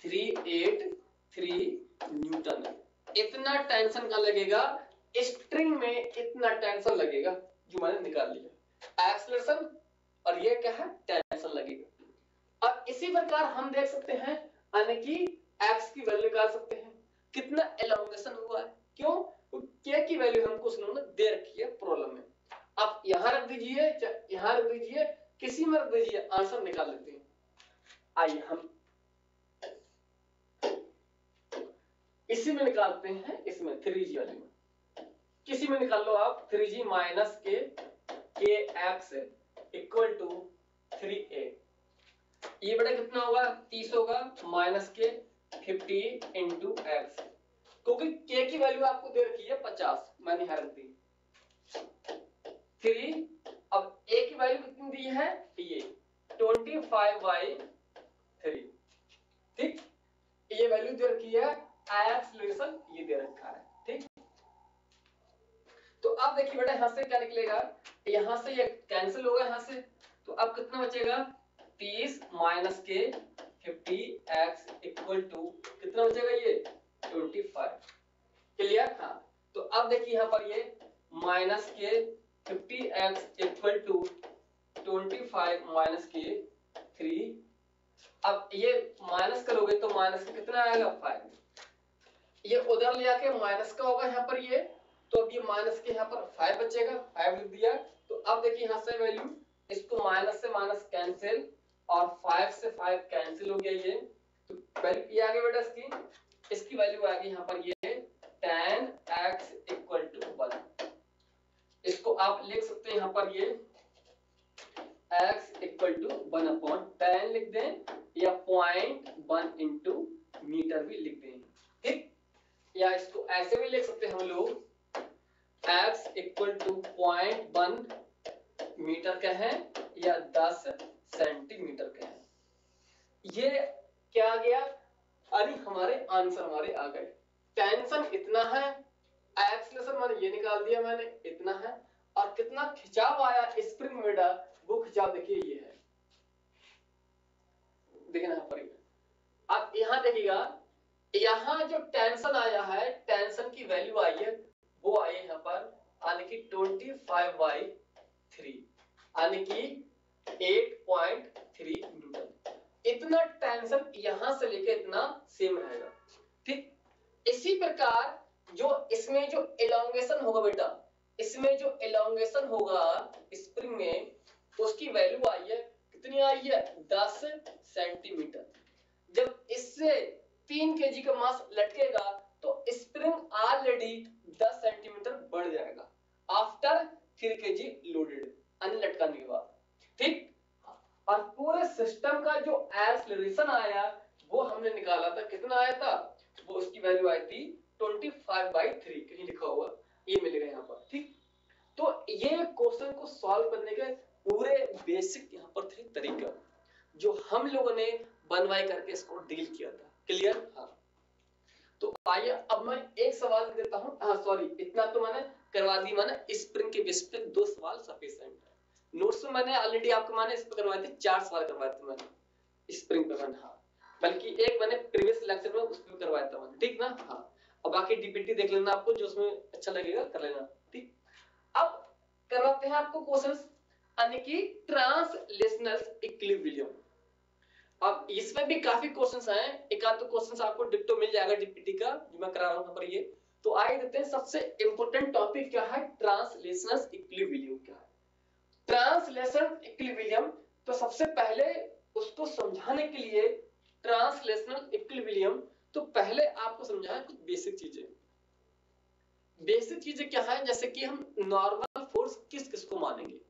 थ्री एट थ्री टेंशन का लगेगा, स्ट्रिंग में इतना टेंशन लगेगा जो मैंने निकाल लिया। एक्सलेशन और ये क्या है? टेंशन लगेगा। अब इसी प्रकार हम देख सकते हैं, यानी कि एक्स की वैल्यू निकाल सकते हैं। कितना एलोंगेशन हुआ है? क्यों? के की वैल्यू हमको उन्होंने दे रखी है प्रॉब्लम में। आप यहाँ रख दीजिए, यहाँ रख दीजिए, किसी में रख दीजिए आंसर निकाल लेते हैं। आइए हम इसी में निकालते हैं, इसमें थ्री जी वाले में। किसी में निकाल लो आप three G minus K K X equal to three A ये बड़ा कितना होगा? तीस होगा माइनस के फिफ्टी इंटू एक्स क्योंकि के की वैल्यू आपको दे रखी है पचास मैंने यहाँ रख दी थ्री अब ए की वैल्यू कितनी दी है? ये ट्वेंटी फाइव बाई थ्री ठीक? ये वैल्यू दे रखी है एक्सलेशन ये दे रखा है, ठीक? तो अब देखिए बेटा यहाँ से क्या निकलेगा? यहाँ से ये कैंसिल होगा यहाँ से। तो अब कितना बचेगा? 30 माइनस के 50 एक्स इक्वल टू कितना बचेगा ये? 25 क्लियर हाँ। तो अब देखिए यहाँ पर ये माइनस के 50 एक्स इक्वल टू 25 माइनस के 3 अब ये माइनस करोगे तो माइनस कितना आएगा? 5 ये उधर ले आके माइनस का होगा यहाँ पर ये तो अब ये माइनस के यहाँ पर फाइव बचेगा फाइव लिख दिया। तो अब देखिए यहाँ से वैल्यू इसको माइनस से माइनस कैंसिल और फाइव से फाइव कैंसिल हो गया ये। तो वैल्यू ये बेटा इसकी। इसकी वैल्यू आ गई यहाँ पर ये ten X equal to one इसको आप लिख सकते हैं यहाँ पर ये X equal to one upon ten लिख दें, या पॉइंट वन इंटू मीटर भी लिख दें। या इसको ऐसे भी लिख सकते हैं हम लोग, x equal to point one metre का है या दस सेंटीमीटर का है। ये क्या गया? अरे हमारे आंसर हमारे आ गए। टेंशन इतना है एक्सलेशन मैंने ये निकाल दिया मैंने, इतना है। और कितना खिंचाव आया स्प्रिंग मेडा वो खिंचाव देखिए ये है। देखना यहाँ पर अब यहाँ देखिएगा यहाँ जो टेंशन आया है टेंशन की वैल्यू आई है, वो आई है यहाँ पर, यानी कि ट्वेंटी फाइव बाई थ्री यानी कि एट पॉइंट थ्री न्यूटन इतना टेंशन यहाँ से लेके इतना सेम रहेगा, ठीक? इसी प्रकार जो इसमें जो एलोंगेशन होगा बेटा, इसमें जो एलोंगेशन होगा स्प्रिंग में, उसकी वैल्यू आई है, कितनी आई है? दस सेंटीमीटर जब इससे तीन के का मास लटकेगा तो स्प्रिंग ऑलरेडी दस सेंटीमीटर बढ़ जाएगा। आफ्टर थ्री के जी लोडेड अन्य लटकाने के बाद। ठीक? और पूरे सिस्टम का जो एक्सलरेशन आया, वो हमने निकाला था। कितना आया था? वो उसकी वैल्यू आई थी ट्वेंटी फाइव बाई थ्री कहीं लिखा हुआ? ये मिलेगा यहाँ पर। ठीक? तो ये क्वेश्चन को सॉल्व करने के पूरे बेसिक यहाँ पर थे तरीका। जो हम लोगों ने बनवाई करके इसको डील किया था। क्लियर? हाँ। तो आइए अब मैं एक सवाल देता हूँ। हाँ सॉरी इतना तो मैंने करवा दी, मैंने स्प्रिंग के बेस पे दो सवाल सफिशिएंट है नोट्स में मैंने ऑलरेडी आपको मैंने इस पे करवाए थे, चार सवाल करवाए थे मैंने स्प्रिंग पे मैंने हाँ। बल्कि एक मैंने प्रीवियस लेक्चर में उस पर करवाया था मैंने, ठीक ना? हाँ। और बाकी डीपीटी देख लेना आपको, जो उसमें अच्छा लगेगा, कर लेना, ठीक? अब करवाते हैं आपको क्वेश्चंस यानी कि ट्रांसलेशनल इक्विलिब्रियम अब इसमें भी काफ़ी क्वेश्चंस हैं। एक आध क्वेश्चंस आपको डिक्टो मिल जाएगा डीपीटी का, जो मैं करा रहा हूँ पर ये। तो आइए देखते हैं सबसे इंपॉर्टेंट टॉपिक क्या है? ट्रांसलेशनल इक्विलिब्रियम क्या है? ट्रांसलेशनल इक्विलिब्रियम तो सबसे पहले उसको समझाने के लिए ट्रांसलेशनल इक्विलिब्रियम तो पहले आपको समझाया कुछ बेसिक चीज़ें। बेसिक चीज़ें क्या है? जैसे कि हम नॉर्मल फोर्स किस किस को मानेंगे?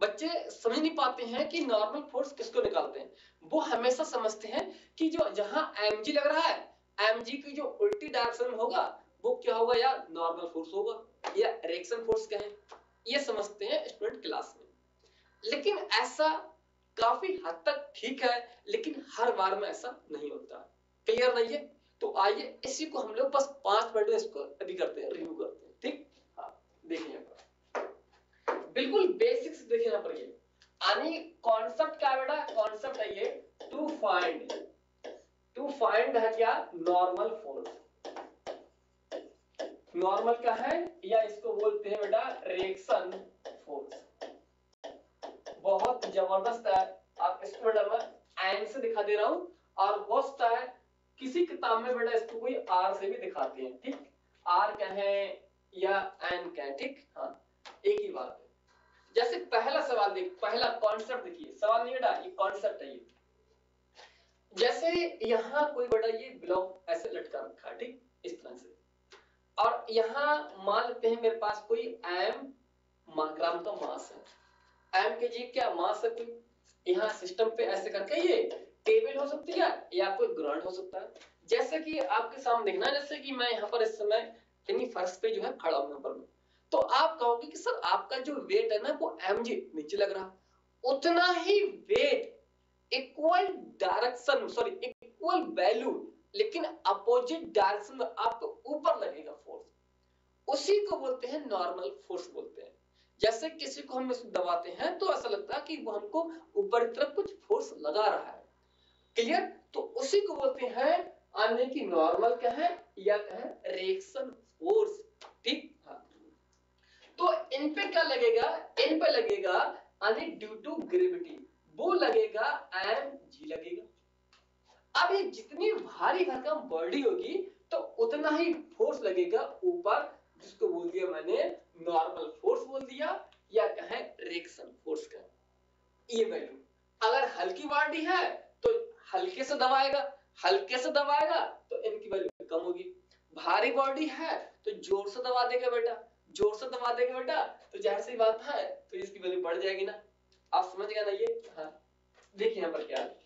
बच्चे समझ नहीं पाते हैं कि नॉर्मल फोर्स किसको निकालते हैं। वो हमेशा समझते हैं कि जो जहाँ एम लग रहा है एम की जो उल्टी डायरेक्शन में होगा, वो क्या होगा या नॉर्मल फोर्स होगा, या रिएक्शन फोर्स कहें, ये समझते हैं स्टूडेंट क्लास में। लेकिन ऐसा काफ़ी हद तक ठीक है, लेकिन हर बार में ऐसा नहीं होता। क्लियर नहीं है? तो आइए इसी को हम लोग बस पाँच मिनट में इसको अभी करते हैं रिव्यू करते हैं, ठीक? हाँ देखिए। बिल्कुल बेसिक्स देखिए पर ये। यानी कॉन्सेप्ट क्या बेटा कॉन्सेप्ट है ये टू फाइंड टू फाइंड है क्या? नॉर्मल फोर्स नॉर्मल क्या है? या इसको बोलते हैं बेटा रिएक्शन फोर्स बहुत ज़बरदस्त है। आप इसको बेटा मैं एन से दिखा दे रहा हूँ। और हो है, किसी किताब में बेटा इसको कोई आर से भी दिखाते हैं, ठीक? आर कहें या एन कहें ठीक? हाँ एक ही बात है। जैसे पहला सवाल देख, पहला कॉन्सेप्ट देखिए, सवाल नहीं बेटा ये कॉन्सेप्ट है ये। जैसे यहाँ कोई बड़ा ये ब्लॉक ऐसे लटका रखा है, ठीक? इस तरह से। और यहाँ मान लेते हैं मेरे पास कोई एम ग्राम का मास है। एम के जी क्या मास है कोई? यहाँ सिस्टम पे ऐसे करके ये टेबल हो सकती है या कोई ग्राउंड हो सकता है। जैसे कि आपके सामने देखना, जैसे कि मैं यहाँ पर इस समय इन्हीं फर्श पे जो है खड़ा हूँ यहाँ पर। तो आप कहोगे कि सर आपका जो वेट है ना वो एम जी नीचे लग रहा। उतना ही weight equal direction sorry equal value लेकिन अपोजिट डायरेक्शन में आपको ऊपर लगेगा फोर्स उसी को बोलते हैं नॉर्मल फोर्स बोलते हैं। जैसे किसी को हम दबाते हैं तो ऐसा लगता है कि वो हमको ऊपर की तरफ़ कुछ फोर्स लगा रहा है। क्लियर तो उसी को बोलते हैं, आने की नॉर्मल क्या है या क्या है रिएक्शन फोर्स ठीक? तो इन पे क्या लगेगा? इन पे लगेगा यानी ड्यू टू ग्रेविटी वो लगेगा एम जी लगेगा। अब ये जितनी भारी भरकम बॉडी होगी तो उतना ही फोर्स लगेगा ऊपर, जिसको बोल दिया मैंने नॉर्मल फोर्स बोल दिया, या कहें रिएक्शन फोर्स का। ये वैल्यू अगर हल्की बॉडी है तो हल्के से दबाएगा। हल्के से दबाएगा तो इनकी वैल्यू कम होगी। भारी बॉडी है तो ज़ोर से दबा देगा बेटा। ज़ोर से दबा देगा बेटा तो ज़ाहिर सी बात है तो इसकी वैल्यू बढ़ जाएगी ना। आप समझ गए ना ये? हाँ। देखिए यहाँ पर क्या है।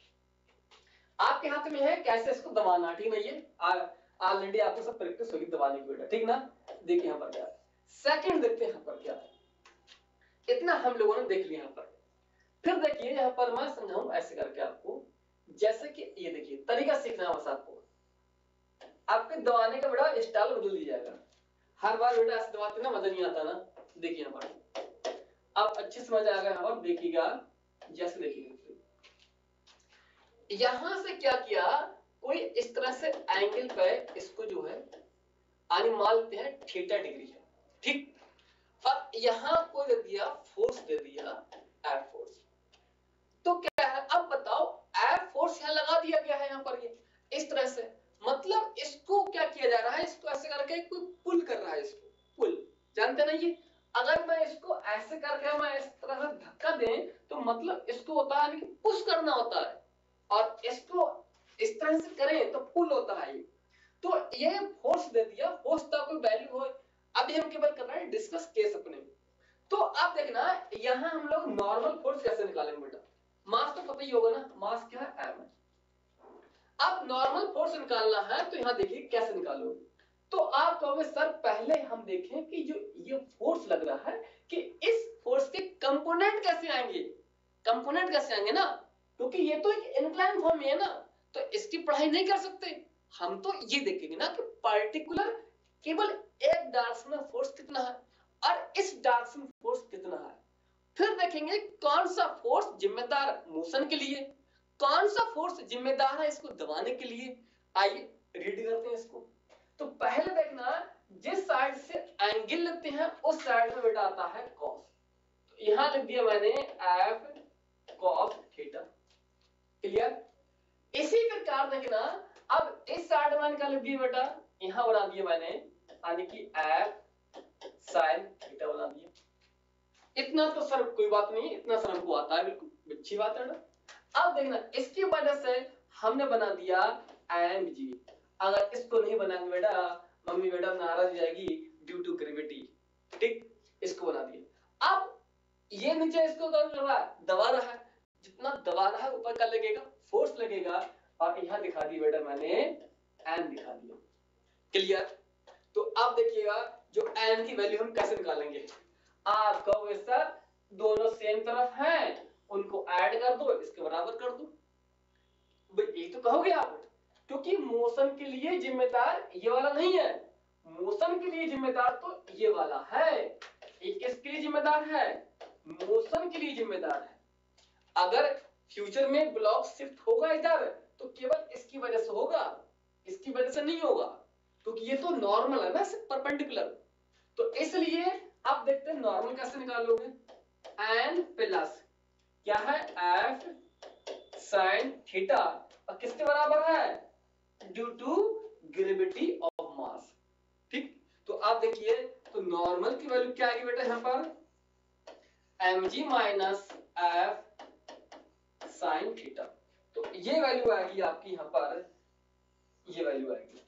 आपके हाथ में है, कैसे इसको दबाना, ठीक है ये? ऑलरेडी आपको सब प्रैक्टिस होगी दबाने की बेटा, ठीक ना? देखिए यहाँ पर क्या सेकंड देखते हैं यहाँ पर क्या है। इतना हम लोगों ने देख लिया यहाँ पर। फिर देखिए यहाँ पर मैं समझाऊ ऐसे करके आपको। जैसे कि ये देखिए, तरीका सीखना है बस आपको। आपके दबाने का बड़ा स्टाइल बदल दिया जाएगा। हर बार बेटा ऐसे दबाते ना, मज़ा नहीं आता ना, देखिए यहाँ पर। आप अच्छे समझ आ गए यहाँ पर, देखिएगा, जैसे देखिएगा। यहाँ से क्या किया, कोई इस तरह से एंगल पे इसको जो है आनी मानते हैं थीटा डिग्री है। ठीक? अब यहाँ को दे दिया फोर्स दे दिया एफ़ फोर्स तो क्या है, अब बताओ एफ़ फोर्स यहाँ लगा दिया गया है यहाँ पर ये, इस तरह से। मतलब इसको क्या किया जा रहा है? इसको ऐसे करके कोई पुल कर रहा है इसको। पुल जानते ना ये? अगर मैं इसको ऐसे करके मैं इस तरह से धक्का दें तो मतलब इसको होता है पुश करना होता है। और इसको इस तरह से करें तो पुल होता है ये। तो ये फोर्स दे दिया। फोर्स का कोई वैल्यू हो? अभी हम केवल कर रहे हैं डिस्कस केस अपने। तो आप देखना, यहाँ हम लोग नॉर्मल फोर्स कैसे निकालेंगे बेटा? मास तो पता ही होगा ना। मास क्या है? एम अब नॉर्मल फोर्स निकालना है तो यहाँ देखिए कैसे निकालोगे तो आप कहोगे, सर, पहले हम देखें कि जो ये फोर्स लग रहा है कि इस फोर्स के कंपोनेंट कैसे आएँगे? कंपोनेंट कैसे आएँगे ना? क्योंकि ये तो एक इंक्लाइन फॉर्म है ना। तो इसकी पढ़ाई नहीं कर सकते। हम तो ये देखेंगे ना कि पर्टिकुलर केवल एक डायरेक्शनल फोर्स कितना है और इस डायरेक्शन फोर्स कितना है। फिर देखेंगे कौन सा फोर्स जिम्मेदार मोशन के लिए। कौन सा फोर्स जिम्मेदार है इसको दबाने के लिए? आइए रीड करते हैं इसको। तो पहले देखना, जिस साइड से एंगल लगते हैं, उस साइड में बेटा आता है कॉस तो यहाँ लिख दिया मैंने एफ़ कॉस थीटा क्लियर इसी प्रकार देखना, अब इस साइड में क्या लिख दिया बेटा? यहाँ बना दिया मैंने, यानी कि एफ़ साइन थीटा बना दिया। इतना तो सर कोई बात नहीं, इतना सर हमको आता है, बिल्कुल अच्छी बात है ना? अब देखना, इसकी वजह से हमने बना दिया एम जी अगर इसको नहीं बनाएँगे बेटा, मम्मी बेटा नाराज़ हो जाएगी ड्यू टू ग्रेविटी ठीक? इसको बना दिया। अब ये नीचे इसको कर रहा है? दबा रहा है। जितना दबा रहा है, ऊपर क्या लगेगा? फोर्स लगेगा। और यहाँ दिखा दी बेटा मैंने एन दिखा दिया। क्लियर तो अब देखिएगा, जो एन की वैल्यू हम कैसे निकालेंगे? आप कहोगे सर दोनों सेम तरफ़ हैं। उनको ऐड कर दो, इसके बराबर कर दो। ये तो कहोगे आप। क्योंकि मोशन के लिए जिम्मेदार ये वाला नहीं है। मोशन के लिए जिम्मेदार तो ये वाला है। ये किसके लिए जिम्मेदार है? मोशन के लिए जिम्मेदार है। अगर फ्यूचर में ब्लॉक शिफ्ट होगा इधर तो केवल इसकी वजह से होगा। इसकी वजह से नहीं होगा। क्योंकि ये तो नॉर्मल है ना परपेंडिकुलर तो इसलिए आप देखते हैं नॉर्मल कैसे निकालोगे? एन प्लस क्या है एफ़ साइन थीटा और किसके बराबर है? Due to gravity of mass ठीक? तो आप देखिए तो नॉर्मल की वैल्यू क्या आएगी बेटा यहाँ पर? M G minus F sine theta तो ये वैल्यू आएगी आपकी यहाँ पर. ये वैल्यू आएगी.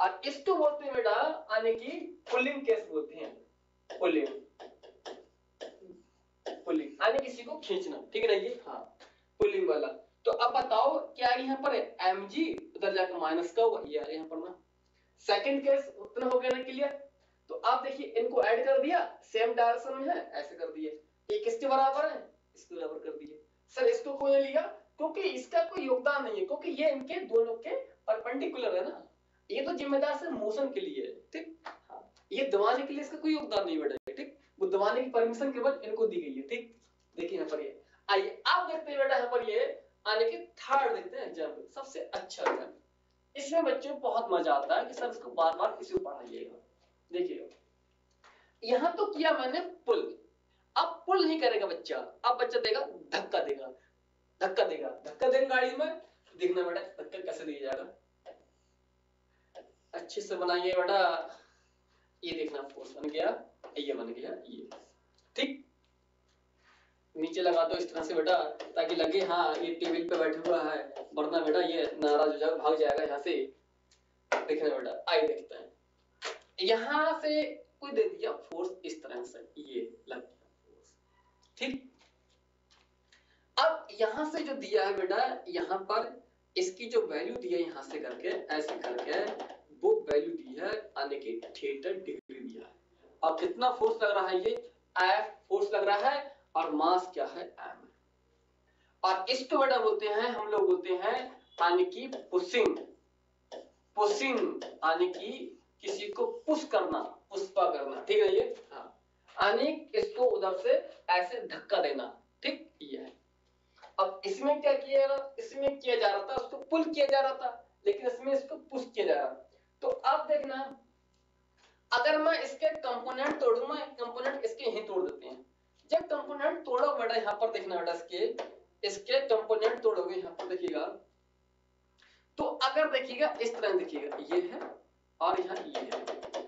और इसको बोलते हैं बेटा, आने की पुलिंग केस बोलते हैं। पुलिंग आने किसी को खींचना, ठीक है ना ये? हाँ पुलिंग वाला। तो अब बताओ, क्या यहाँ पर एम जी उधर जाकर माइनस का होगा? ये यहाँ पर ना। सेकंड केस उतना हो गया ना क्लियर तो आप देखिए, इनको ऐड कर दिया सेम डायरेक्शन में है, ऐसे कर दिए। ये किसके बराबर है? इसके बराबर कर दिए। सर इसको कोई लिया? क्योंकि इसका कोई योगदान नहीं है, क्योंकि ये इनके दोनों के परपेंडिकुलर है ना। ये तो जिम्मेदार सिर्फ़ मोशन के लिए ठीक? हाँ ये दबाने के लिए इसका कोई योगदान नहीं बेटा, ठीक? वो दबाने की परमिशन केवल इनको दी गई है, ठीक? देखिए यहाँ पर ये। आइए, आप देखते हैं बेटा यहाँ पर ये, आने के थर्ड देखते हैं एग्ज़ाम्पल सबसे अच्छा एग्ज़ाम्पल इसमें बच्चों को बहुत मज़ा आता है कि सर इसको बार बार इसी पढ़ाइएगा देखिए, यहाँ तो किया मैंने पुल अब पुल नहीं करेगा बच्चा। अब बच्चा देगा, धक्का देगा। धक्का देगा। धक्का देगा गाड़ी में। देखना बेटा, धक्का कैसे दिया जाएगा। अच्छे से बनाइए बेटा। ये देखना फोर्स बन गया, ये बन गया, ये। ठीक? नीचे लगा दो इस तरह से बेटा, ताकि लगे हाँ ये टेबल पे बैठा हुआ है। वरना बेटा, ये नाराज़ हो जाएगा, भाग जाएगा यहाँ से। देखना बेटा आई देखते हैं। यहाँ से कोई दे दिया फोर्स इस तरह से, ये लग गया फोर्स ठीक? अब यहाँ से जो दिया है बेटा, यहाँ पर इसकी जो वैल्यू दी है यहाँ से करके, ऐसे करके, वो वैल्यू दी है आने की थिएटर डिग्री दिया है। अब कितना फोर्स लग रहा है ये? एफ़ फोर्स लग रहा है और मास क्या है? एम और इसको बेटा बोलते हैं, हम लोग बोलते हैं आने की पुशिंग पुशिंग आने की किसी को पुश करना, पुष्पा करना। ठीक है ये? हाँ। आने इसको उधर से ऐसे धक्का देना। ठीक ये है। अब इसमें क्या किया जा इसमें किया जा रहा था, उसको पुल किया जा रहा था, लेकिन इसमें इसको पुश किया जा रहा था। तो अब देखना, अगर मैं इसके कंपोनेंट तोड़ू मैं कंपोनेंट इसके ही तोड़ देते हैं। जब कंपोनेंट तोड़ो बेटा यहाँ पर देखना बेटा इसके इसके कंपोनेंट तोड़ोगे यहाँ पर देखिएगा। तो अगर देखिएगा, इस तरह देखिएगा, ये है और यहाँ ये है।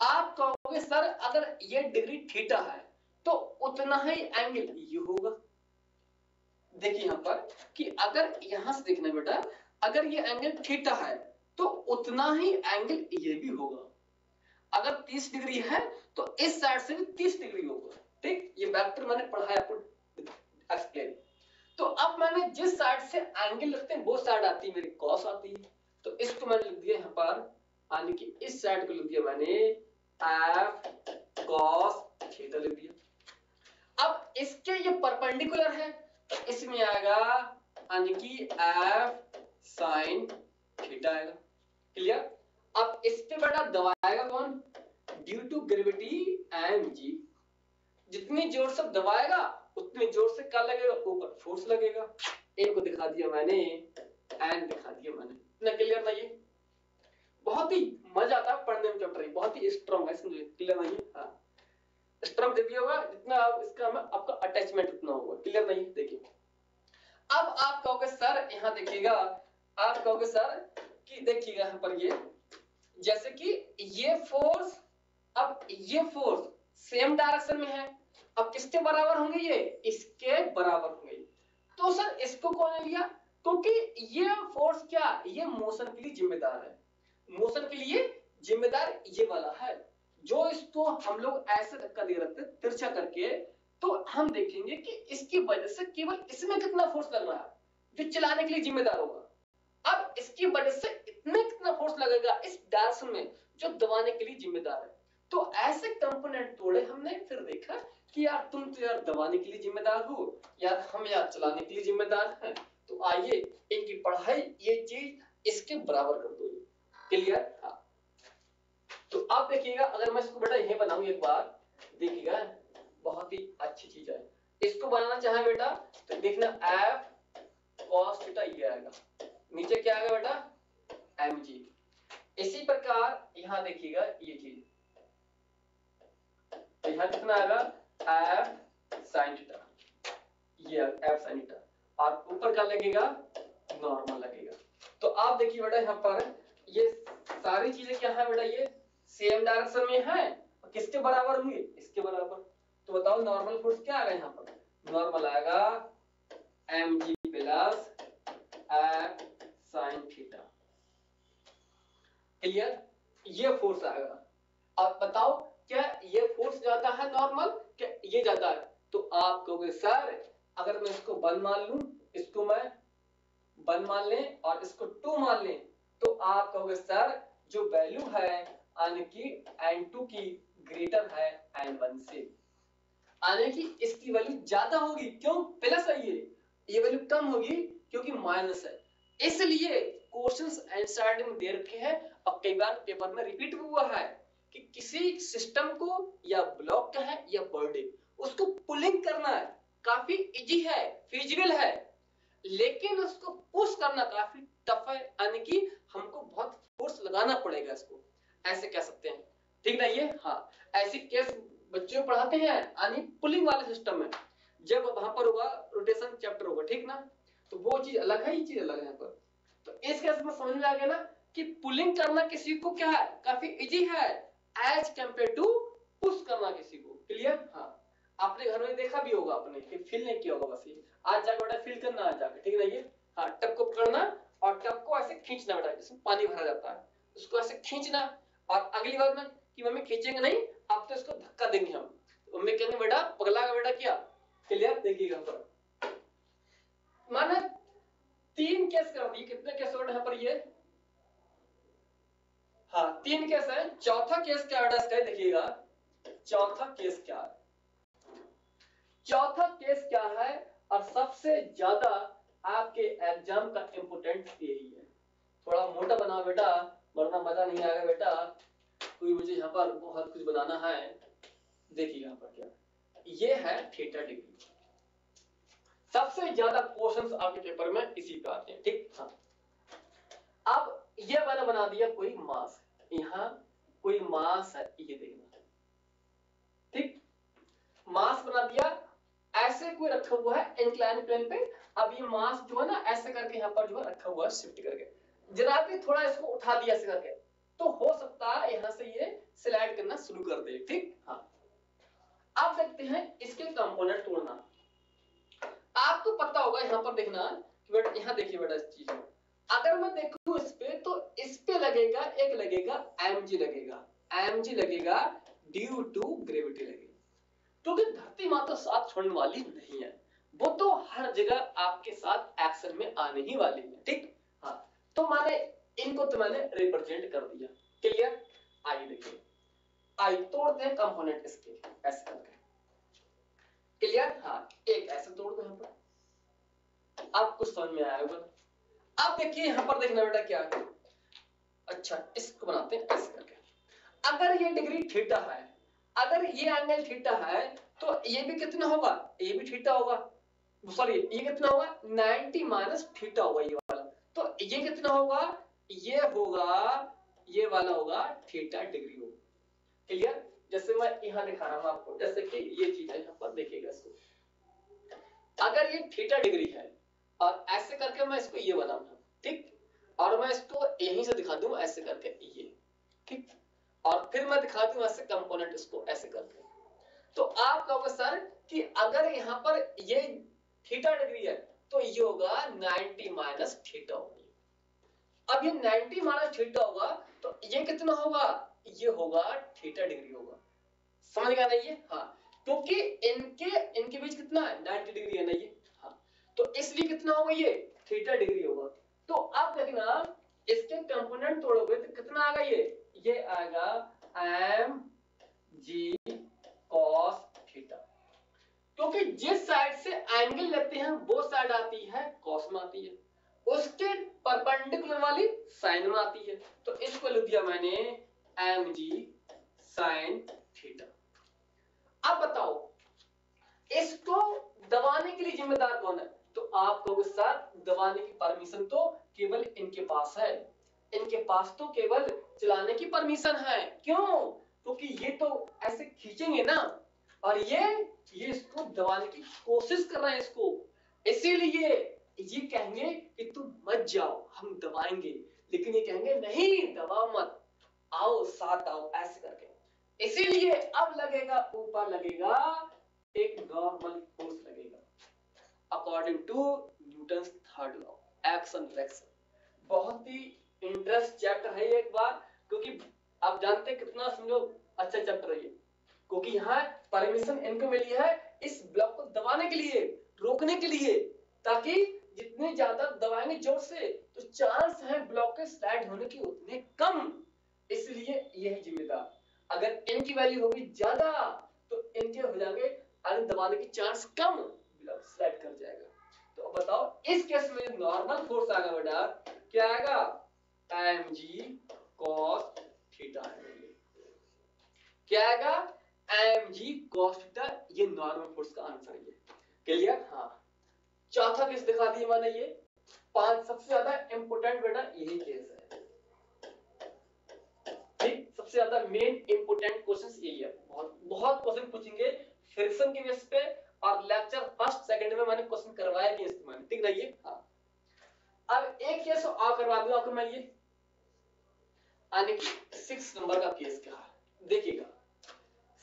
आप कहोगे, सर, अगर ये डिग्री थीटा है तो उतना ही एंगल ये होगा। देखिए यहाँ पर कि अगर यहाँ से देखना बेटा, अगर ये एंगल थीटा है तो उतना ही एंगल ये भी होगा। अगर 30 डिग्री है तो इस साइड से भी 30 डिग्री होगा। ठीक? ये वेक्टर मैंने पढ़ाया एक्सप्लेन तो अब मैंने जिस साइड से एंगल लिखते हैं, वो साइड आती है, मेरी कॉस आती है। तो इसको मैंने लिख दिया यहाँ पर यानी कि इस साइड को लिख दिया मैंने एफ़ कॉस थीटा लिख दिया। अब इसके ये परपेंडिकुलर है तो इसमें आएगा यानी कि एफ़ साइन थीटा आएगा। क्लियर अब इस पे बेटा दबाएगा कौन? Due to gravity M G जितनी ज़ोर से दबाएगा, उतने ज़ोर से क्या लगेगा? ऊपर फोर्स लगेगा। ए को दिखा दिया मैंने एंड दिखा दिया मैंने। इतना क्लियर ना ये? बहुत ही मज़ा आता है पढ़ने में चैप्टर बहुत ही स्ट्रॉन्ग है, समझे? क्लियर नहीं हाँ? स्ट्रॉन्ग जब भी होगा, जितना आप इसका आपका अटैचमेंट उतना होगा। क्लियर नहीं? देखिए। अब आप कहोगे, सर, यहाँ देखिएगा। आप कहोगे, सर, कि देखिएगा यहाँ पर ये। जैसे कि ये फोर्स अब ये फोर्स सेम डायरेक्शन में है। अब किसके बराबर होंगे ये? इसके बराबर होंगे। तो सर, इसको कौन लिया? क्योंकि ये फोर्स क्या? ये मोशन के लिए जिम्मेदार है। मोशन के लिए जिम्मेदार ये वाला है। जो इसको हम लोग ऐसे धक्का दे थे, तिरछा करके तो हम देखेंगे कि इसकी वजह से केवल इसमें कितना फोर्स लग रहा है, जो चलाने के लिए जिम्मेदार होगा। अब इसकी वजह से इतने कितना फोर्स लगेगा इस डायरेक्शन में, जो दबाने के लिए जिम्मेदार है। तो ऐसे कंपोनेंट तोड़े हमने, फिर देखा कि यार तुम तो यार दबाने के लिए जिम्मेदार हो, यार हम यार चलाने के लिए जिम्मेदार हैं। तो आइए, इनकी पढ़ाई, ये चीज़ इसके बराबर कर दो। क्लियर? हाँ। तो आप देखिएगा, अगर मैं इसको बेटा यही बनाऊँ एक बार, देखिएगा, बहुत ही अच्छी चीज़ है। इसको बनाना चाहे बेटा तो देखना एफ़ कॉस थीटा ये आएगा। नीचे क्या आएगा बेटा? एम जी इसी प्रकार यहाँ देखिएगा ये चीज़। यहाँ कितना आएगा। एफ़ साइन थीटा ये एफ़ साइन थीटा और ऊपर क्या लगेगा? नॉर्मल लगेगा। तो आप देखिए बेटा यहाँ पर, ये सारी चीज़ें क्या है बेटा ये? सेम डायरेक्शन में है। किसके बराबर होंगे? इसके बराबर। तो बताओ नॉर्मल फोर्स क्या आएगा यहाँ पर? नॉर्मल आएगा M G plus F sine theta clear ये फोर्स आएगा। अब बताओ क्या ये फोर्स ज़्यादा है नॉर्मल क्या ये ज़्यादा है? तो आप कहोगे, सर, अगर मैं इसको वन मान लू, इसको मैं वन मान लें और इसको टू मान लें। तो आप कहोगे, सर, जो वैल्यू है एन टू की ग्रेटर है एन वन से यानी कि इसकी वैल्यू ज़्यादा होगी। क्यों? प्लस है ये। ये वैल्यू कम होगी क्योंकि माइनस है। इसलिए क्वेश्चंस एनसीईआरटी में दे रखे हैं और कई बार पेपर में रिपीट हुआ है। कि किसी सिस्टम को या ब्लॉक का है या बर्डे उसको पुलिंग करना है, काफ़ी इजी है फिजिबल है, लेकिन उसको पुश करना काफ़ी टफ है, यानी कि हमको बहुत फोर्स लगाना पड़ेगा इसको। ऐसे कह सकते हैं। ठीक ना ये? हाँ। ऐसी केस बच्चों पढ़ाते हैं, यानी पुलिंग वाले सिस्टम में। जब वहाँ पर होगा रोटेशन चैप्टर होगा, ठीक ना? तो वो चीज़ अलग है, ये चीज़ अलग है पर। तो इस केस में समझ में आ गया ना कि पुलिंग करना किसी को क्या है? काफ़ी इजी है। एज कंपेयर टू पुश करना किसी को। क्लियर हाँ। आपने घर में देखा भी होगा आपने कि फील नहीं किया होगा बस ये। आज जाकर बेटा फील करना आ जाकर ठीक है ये? हाँ टब को पकड़ना और टब को ऐसे खींचना बेटा जिसमें पानी भरा जाता है। उसको ऐसे खींचना और अगली बार में कि मम्मी खींचेंगे नहीं, अब तो इसको धक्का देंगे हम। मम्मी कहेंगे बेटा, पगला का बेटा क्या? क्लियर देखिएगा पर। माना तीन केस कर दिए कितने केस हो यहाँ पर ये? हाँ तीन केस है। चौथा केस क्या बेटा इसका देखिएगा। चौथा केस क्या है? चौथा केस क्या है? और सबसे ज़्यादा आपके एग्ज़ाम का इंपोर्टेंट यही है। थोड़ा मोटा बनाओ बेटा, वरना मज़ा नहीं आएगा बेटा। कोई मुझे यहाँ पर बहुत कुछ बनाना है। देखिए यहाँ पर क्या ये है थीटा डिग्री सबसे ज़्यादा क्वेश्चंस आपके पेपर में इसी पे आते हैं, ठीक? हाँ। अब ये मैंने बना दिया कोई मास यहाँ कोई मास है, ये देखना ठीक? मास बना दिया, ऐसे कोई रखा हुआ है इंक्लाइन प्लेन पे। अब ये मास जो है ना, ऐसे करके यहाँ पर जो है रखा हुआ है शिफ्ट करके। जरा भी थोड़ा इसको उठा दिया ऐसे करके। तो हो सकता है यहाँ से ये स्लाइड करना शुरू कर दे, ठीक? हाँ। अब देखते हैं इसके कंपोनेंट तोड़ना। आपको तो पता होगा यहाँ पर देखना यहाँ देखिए बेटा इस चीज़ अगर मैं देखू इस पे तो इस पे लगेगा, एक लगेगा एम लगेगा। एम लगेगा ड्यू टू ग्रेविटी लगेगा। क्योंकि तो धरती माता साथ छोड़ने वाली नहीं है। वो तो हर जगह आपके साथ एक्शन में आने ही वाली है। ठीक? हाँ। तो मैंने इनको तो मैंने रिप्रेजेंट कर दिया। क्लियर आइए देखिए। आई तोड़ते हैं कंपोनेंट इसके। ऐसे करके। क्लियर हाँ। एक ऐसे तोड़ दो यहाँ पर। आपको समझ में आया होगा? अब देखिए यहाँ पर देखना बेटा क्या है। अच्छा इसको बनाते हैं, ऐसे करके। अगर ये डिग्री थीटा है, अगर ये एंगल थीटा है तो ये भी कितना होगा? ये भी थीटा होगा। सॉरी ये कितना होगा? 90 माइनस थीटा होगा ये वाला। तो ये कितना होगा? ये होगा, ये वाला होगा थीटा डिग्री होगा। क्लियर जैसे मैं यहाँ दिखा रहा हूँ आपको, जैसे कि ये चीज़ है, यहाँ पर देखिएगा इसको। अगर ये थीटा डिग्री है और ऐसे करके मैं इसको ये बनाऊँगा ठीक? और मैं इसको यहीं से दिखा दूँ, ऐसे करके ये, ठीक? और फिर मैं दिखा दूँ ऐसे कंपोनेंट इसको, ऐसे करके। तो आप कहोगे सर कि अगर यहाँ पर ये थीटा डिग्री है तो ये होगा 90 माइनस थीटा होगी। अब ये 90 माइनस थीटा होगा तो ये कितना होगा? ये होगा थीटा डिग्री होगा। समझ गया ना ये? हाँ क्योंकि इनके इनके बीच कितना है? 90 डिग्री है ना ये? तो इसलिए कितना होगा ये? थीटा डिग्री होगा। तो अब देखना इसके कंपोनेंट तोड़ोगे तो कितना आएगा ये? ये आएगा एम जी कॉस थीटा। क्योंकि जिस साइड से एंगल लेते हैं, वो साइड आती है कॉस में आती है। उसके परपेंडिकुलर वाली साइन में आती है। तो इसको लिख दिया मैंने एम जी साइन थीटा। अब बताओ, इसको दबाने के लिए जिम्मेदार कौन है? तो आप कहोगे सर दबाने की परमिशन तो केवल इनके पास है। इनके पास तो केवल चलाने की परमिशन है। क्यों? क्योंकि तो ये तो ऐसे खींचेंगे ना। और ये ये इसको दबाने की कोशिश कर रहे हैं इसको। इसीलिए ये कहेंगे कि तुम मत जाओ, हम दबाएँगे। लेकिन ये कहेंगे, नहीं, दबाओ मत। आओ, साथ आओ, ऐसे करके। इसीलिए अब लगेगा, ऊपर लगेगा, एक नॉर्मल फोर्स लगेगा। According to Newton third law action reaction बहुत ही इंटरेस्ट चैप्टर है एक बार, क्योंकि आप जानते हैं कितना समझो अच्छा चैप्टर है क्योंकि यहाँ परमिशन इनको मिली है इस ब्लॉक को दबाने के लिए, रोकने के लिए, ताकि जितने ज़्यादा दबाएँगे ज़ोर से तो चांस है ब्लॉक के स्लाइड होने की उतने कम। इसलिए यही जिम्मेदार। अगर इनकी वैल्यू होगी ज़्यादा तो इनके हो जाएँगे अगर दबाने की चांस कम। स्लाइड कर जाएगा। तो बताओ, इस केस में नॉर्मल फोर्स आएगा बेटा, क्या आएगा? एम जी कॉस थीटा क्या आएगा? एम जी कॉस थीटा ये नॉर्मल फोर्स का आंसर है। क्लियर हाँ। चौथा केस दिखा दिया मैंने ये। पाँच, सबसे ज़्यादा इंपोर्टेंट बेटा यही केस है। ठीक? सबसे ज़्यादा मेन इंपोर्टेंट क्वेश्चन यही है। बहुत बहुत क्वेश्चन पूछेंगे। फ्रिक्शन के बेस पे और लेक्चर फ़र्स्ट सेकंड में मैंने क्वेश्चन करवाया भी इस्तेमाल ठीक ना ये? हाँ। अब एक केस और करवा दूँ आपको मैं ये। यानी कि सिक्स नंबर का केस क्या है? देखिएगा।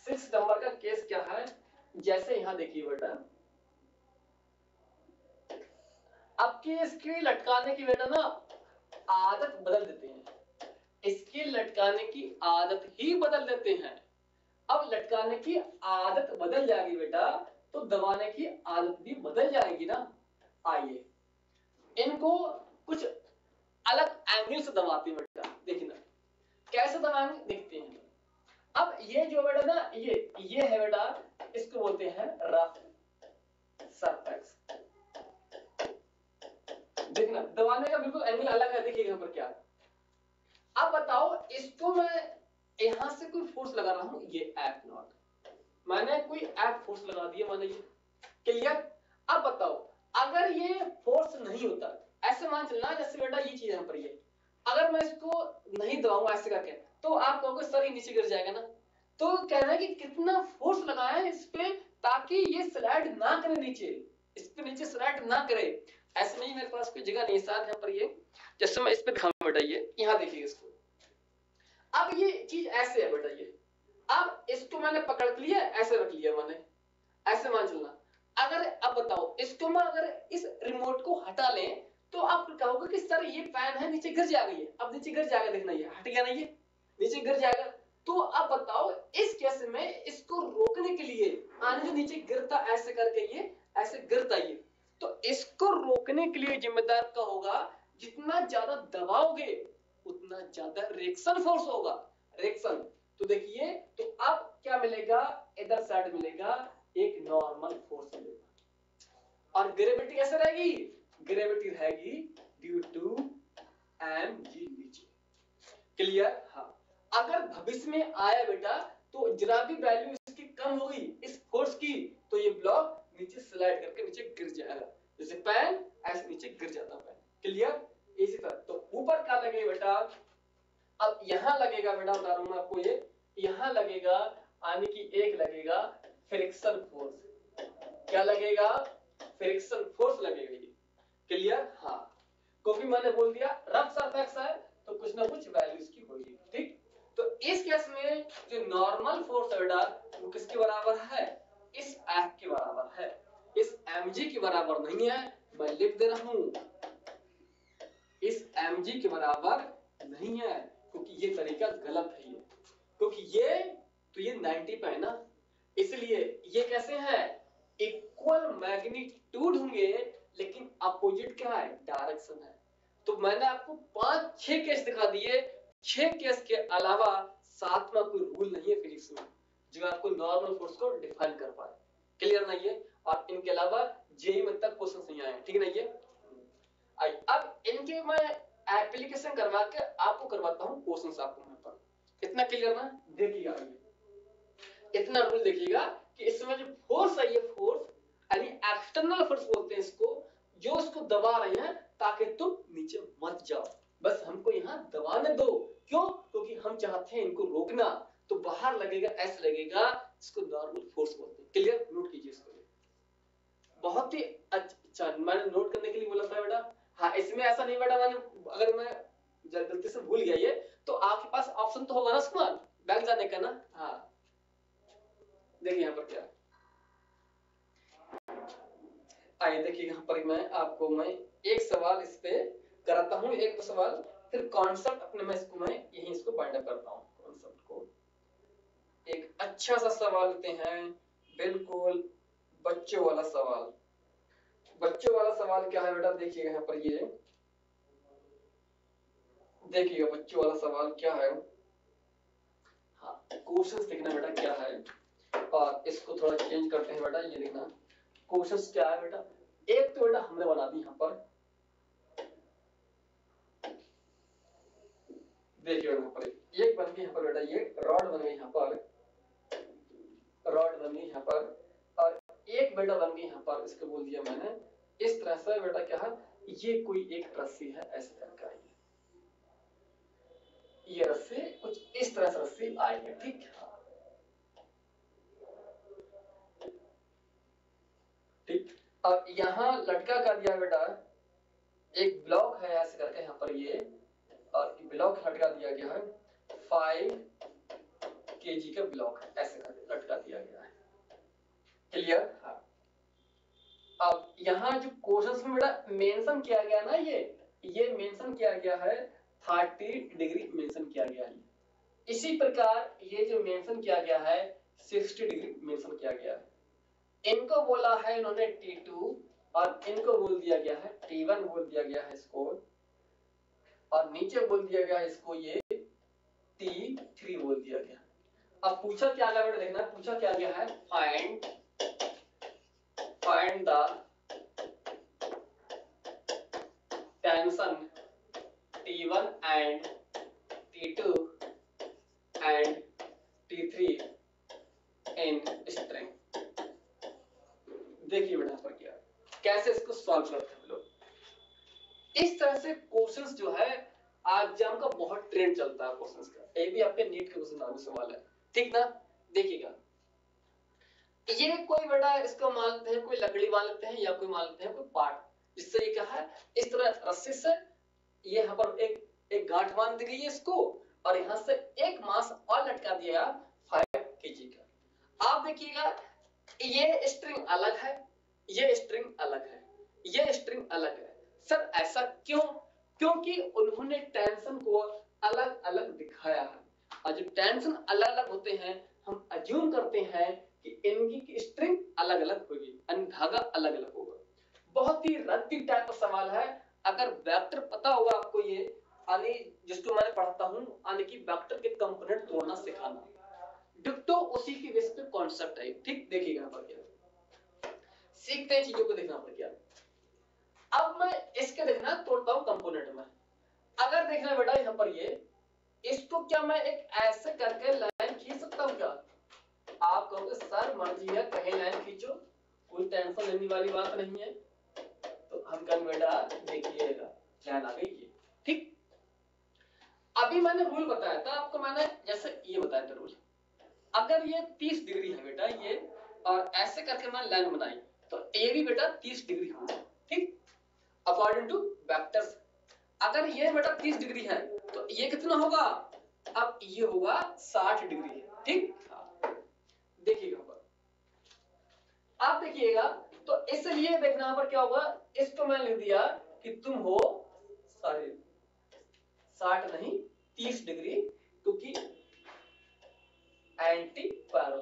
सिक्स नंबर का केस क्या है? जैसे यहाँ देखिए बेटा। अब इसके लटकाने की बेटा ना आदत बदल देते हैं। इसके लटकाने की आदत ही बदल देते हैं। अब लटकाने की आदत बदल जाएगी बेटा। तो दबाने की आदत भी बदल जाएगी ना? आइए। इनको कुछ अलग एंगल से दबाते हैं बेटा। देखिए ना। कैसे दबाएँगे? देखते हैं। अब ये जो बेटा ना, ये ये है बेटा, इसको बोलते हैं रफ सरफेस देखना दबाने का बिल्कुल एंगल अलग है। देखिए यहाँ पर क्या अब बताओ, इसको मैं यहाँ से कोई फोर्स लगा रहा हूँ, ये एफ़ नॉट मैंने कोई एफ़ फोर्स लगा दिया, मैंने ये क्लियर अब बताओ, अगर ये फोर्स नहीं होता, ऐसे मान चलना जैसे बेटा ये चीज़ यहाँ पर ये। अगर मैं इसको नहीं दबाऊँगा, ऐसे करके तो आप कहोगे सर ये नीचे गिर जाएगा ना। तो कहना है कि कितना फोर्स लगाया है इस पे ताकि ये स्लाइड ना करे नीचे। इस पे नीचे स्लाइड ना करे। ऐसे नहीं मेरे पास कोई जगह नहीं साथ यहाँ पर ये। जैसे मैं इस पे दिखाऊँगा बेटा ये यहाँ देखिए इसको। अब ये चीज़ ऐसे है बेटा ये। अब इसको मैंने पकड़ लिया ऐसे रख लिया मैंने, ऐसे मान चलना। अगर, अब बताओ इसको मैं अगर इस रिमोट को हटा लें तो आप कहोगे कि, सर, ये फ़ैन है, नीचे गिर जाएगा ये अब नीचे गिर जाएगा, देखना ये, हट गया ना ये, नीचे गिर जाएगा। तो अब बताओ, इस केस में इसको रोकने के लिए, आने जो नीचे गिरता, ऐसे करके ये, ऐसे गिरता ये। तो इसको रोकने के लिए जिम्मेदार का होगा? जितना ज़्यादा दबाओगे, उतना ज़्यादा रिएक्शन फोर्स होगा। रिएक्शन तो देखिए तो अब क्या मिलेगा? इधर साइड मिलेगा, एक नॉर्मल फोर्स मिलेगा। और ग्रेविटी कैसे रहेगी? ग्रेविटी रहेगी ड्यू टू एम जी नीचे। क्लियर हाँ। अगर भविष्य में आया बेटा तो जरा भी वैल्यू इसकी कम होगी, इस फोर्स की। तो ये ब्लॉक नीचे स्लाइड करके नीचे गिर जाएगा जैसे पैन ऐसे नीचे गिर जाता पैन क्लियर इसी तरह तो ऊपर क्या लगे बेटा? अब यहाँ लगेगा बेटा बता रहा हूँ आपको ये। यहाँ लगेगा, आने की एक लगेगा फ्रिक्शन फोर्स क्या लगेगा? फ्रिक्शन फोर्स लगेगा ये। क्लियर हाँ। क्योंकि मैंने बोल दिया, रफ सरफेक्स है तो कुछ ना कुछ वैल्यू इसकी होगी, ठीक? तो इस केस में जो नॉर्मल फोर्स है बेटा, वो किसके बराबर है? इस एफ़ के बराबर है। इस एमजी के बराबर नहीं है, मैं लिख दे रहा हूँ। इस एमजी के बराबर नहीं है। क्योंकि ये तरीका गलत है ये। क्योंकि ये तो ये 90 पे है ना? इसलिए ये कैसे है? इक्वल मैग्नीट्यूड होंगे, लेकिन अपोजिट क्या है? डायरेक्शन है। तो मैंने आपको पाँच, छह केस दिखा दिए। छह केस के अलावा सातवा कोई रूल नहीं है फिजिक्स में, जो आपको नॉर्मल फोर्स को डिफाइन कर पाए। क्लियर नहीं है और इनके अलावा जेई में तक क्वेश्चन नहीं आए ठीक है अब इनके मैं एप्लीकेशन करवा के आपको करवाता हूँ क्वेश्चन आपको यहाँ पर। इतना क्लियर ना? देखिएगा इतना रूल देखिएगा कि इसमें जो फोर्स आई है फोर्स यानी एक्सटर्नल फोर्स बोलते हैं इसको जो उसको दबा रहे हैं ताकि तुम नीचे मत जाओ। बस हमको यहाँ दबाने दो। क्यों? क्योंकि हम चाहते हैं इनको रोकना। तो बाहर लगेगा ऐसे लगेगा इसको नॉर्मल फोर्स बोलते हैं। क्लियर नोट कीजिए इसको। बहुत ही अच्छा मैंने नोट करने के लिए बोला था बेटा। हाँ इसमें ऐसा नहीं बेटा मैंने अगर मैं गलती से भूल गया ये तो आपके पास ऑप्शन तो होगा ना सुमान बैग जाने का ना? हाँ। देखिए यहाँ पर क्या। आइए देखिए यहाँ पर मैं आपको मैं एक सवाल इस पे कराता हूँ, एक सवाल। फिर कॉन्सेप्ट अपने मैं इसको मैं यही इसको बाइंड करता हूँ कॉन्सेप्ट को। एक अच्छा सा सवाल लेते हैं, बिल्कुल बच्चों वाला सवाल। बच्चों वाला सवाल क्या है बेटा? देखिएगा यहाँ पर ये। देखिएगा, बच्चों वाला सवाल क्या है? हाँ क्वेश्चन देखना बेटा क्या है? और इसको थोड़ा चेंज करते हैं बेटा, ये देखना क्वेश्चन क्या है बेटा? एक तो बेटा हमने बना दी यहाँ पर। देखिए यहाँ पर, एक बन गई यहाँ पर बेटा, ये रॉड बन गई यहाँ पर। रॉड बन गई यहाँ पर। बेटा बन गई यहाँ पर इसको बोल दिया मैंने। इस तरह से बेटा क्या है, ये कोई एक रस्सी है, ऐसे करके आई है। ये रस्सी कुछ इस तरह से रस्सी है, ठीक ठीक। अब यहाँ लटका कर दिया बेटा। एक ब्लॉक है ऐसे करके यहाँ पर ये, और ब्लॉक लटका दिया गया है। फाइव के का ब्लॉक ऐसे करके लटका दिया गया है। क्लियर हाँ। अब यहाँ जो क्वेश्चन में बेटा मेंशन किया गया ना ये ये मेंशन किया गया है थर्टी डिग्री मेंशन किया गया है। इसी प्रकार ये जो मेंशन किया गया है सिक्सटी डिग्री मेंशन किया गया है। इनको बोला है इन्होंने टी टू और इनको बोल दिया गया है टी वन बोल दिया गया है इसको। और नीचे बोल दिया गया इसको ये टी थ्री बोल दिया गया। अब पूछा क्या गया बेटा देखना, पूछा क्या गया है? Find find the tension T1 and T2 and T3 in string. देखिए बेटा पर क्या। कैसे इसको सॉल्व करते हैं लोग इस तरह से क्वेश्चंस जो है एग्ज़ाम का बहुत ट्रेंड चलता है क्वेश्चंस का। ये भी आपके नीट के क्वेश्चन आने से वाला है। ठीक ना? देखिएगा। ये कोई बड़ा इसको मान लेते हैं, कोई लकड़ी मान लेते हैं या कोई मान लेते हैं, कोई पार्ट। जिससे ये क्या है, इस तरह रस्सी से ये यहाँ पर एक एक गांठ बाँध दी गई है इसको, और यहाँ से एक मास और लटका दिया फाइव के जी का। आप देखिएगा, ये स्ट्रिंग अलग है, ये स्ट्रिंग अलग है, ये स्ट्रिंग अलग है। सर, ऐसा क्यों? क्योंकि उन्होंने टेंशन को अलग अलग दिखाया है। और जब टेंशन अलग अलग होते हैं, हम अज्यूम करते हैं कि की स्ट्रिंग अलग अलग होगी यानी धागा अलग अलग होगा। बहुत ही रद्दी टाइप का सवाल है। अगर वेक्टर पता होगा आपको ये, यानी जिसको मैं पढ़ता हूँ, यानी कि वेक्टर के कंपोनेंट तोड़ना सिखाना। डिक्टो उसी की बेस पे कॉन्सेप्ट है। ठीक, देखिएगा पर क्या। सीखते हैं चीज़ों को देखना पर क्या। अब मैं इसके देखना तोड़ता हूँ कंपोनेंट में। अगर देखना बेटा यहाँ पर ये, इसको क्या मैं एक ऐसे करके लाइन खींच सकता हूँ क्या आप कहोगे सर मर्ज़ी है कहीं लाइन खींचो, कोई टेंशन लेने वाली बात नहीं है। तो हम बेटा देखिएगा लाइन आ गई ये। ठीक? अभी मैंने रूल बताया था, आपको मैंने जैसे ये बताया था रूल अगर ये 30 डिग्री है बेटा ये, और ऐसे करके मैं लाइन बनाई तो ये भी बेटा 30 डिग्री होगा। ठीक? अकॉर्डिंग टू वेक्टर्स अगर ये बेटा 30 डिग्री है तो ये कितना होगा? अब ये होगा 60 डिग्री। ठीक? देखिएगा। पर आप देखिएगा तो इसलिए देखना पर क्या होगा इसको मैंने लिख दिया कि तुम हो सॉरी साठ नहीं, तीस डिग्री, क्योंकि एंटी पैरल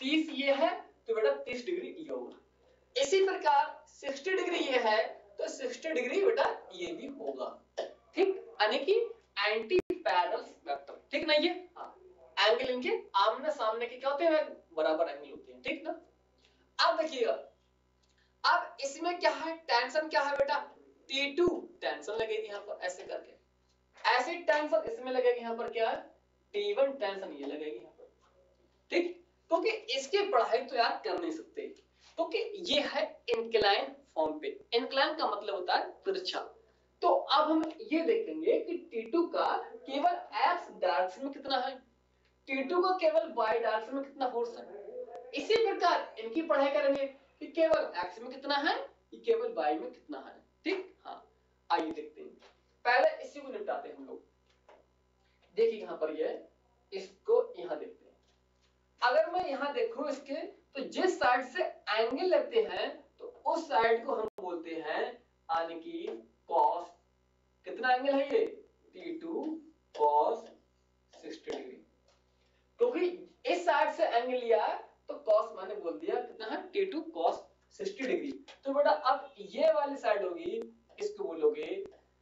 तीस ये है तो बेटा तीस डिग्री ये होगा। इसी प्रकार सिक्सटी डिग्री ये है तो सिक्सटी डिग्री बेटा ये भी होगा। ठीक? यानी कि एंटी पैरल वेक्टर ठीक ना ये हाँ। एंगल इनके आमने सामने के क्या होते हैं? बराबर एंगल होते हैं। ठीक ना? अब देखिएगा अब इसमें क्या है? टेंशन क्या है बेटा? T2 टेंशन लगेगी यहाँ पर, ऐसे करके। ऐसी टेंशन इसमें लगेगी यहाँ पर क्या है? T1 टेंशन ये लगेगी यहाँ पर। ठीक? क्योंकि इसकी पढ़ाई तो यार कर नहीं सकते। क्योंकि ये है इंक्लाइन फॉर्म पे। इंक्लाइन का मतलब होता है तिरछा तो अब हम ये देखेंगे कि T2 का केवल x डायरेक्शन में कितना है? T2 का केवल y डायरेक्शन में कितना फोर्स है? इसी प्रकार इनकी पढ़ाई करेंगे कि केवल x में कितना है केवल y में कितना है। ठीक? हाँ आइए देखते हैं। पहले इसी को निपटाते हैं हम लोग। देखिए यहाँ पर ये, इसको यहाँ देखते हैं। अगर मैं यहाँ देखूँ इसके तो जिस साइड से एंगल लगते हैं तो उस साइड को हम बोलते हैं, यानी कि cos, कितना एंगल है ये? T2 cos 60 डिग्री क्योंकि इस साइड से एंगल लिया cos मैंने बोल दिया, कितना है? T2 cos 60 डिग्री तो बेटा, अब ये वाली साइड होगी, इसको बोलोगे,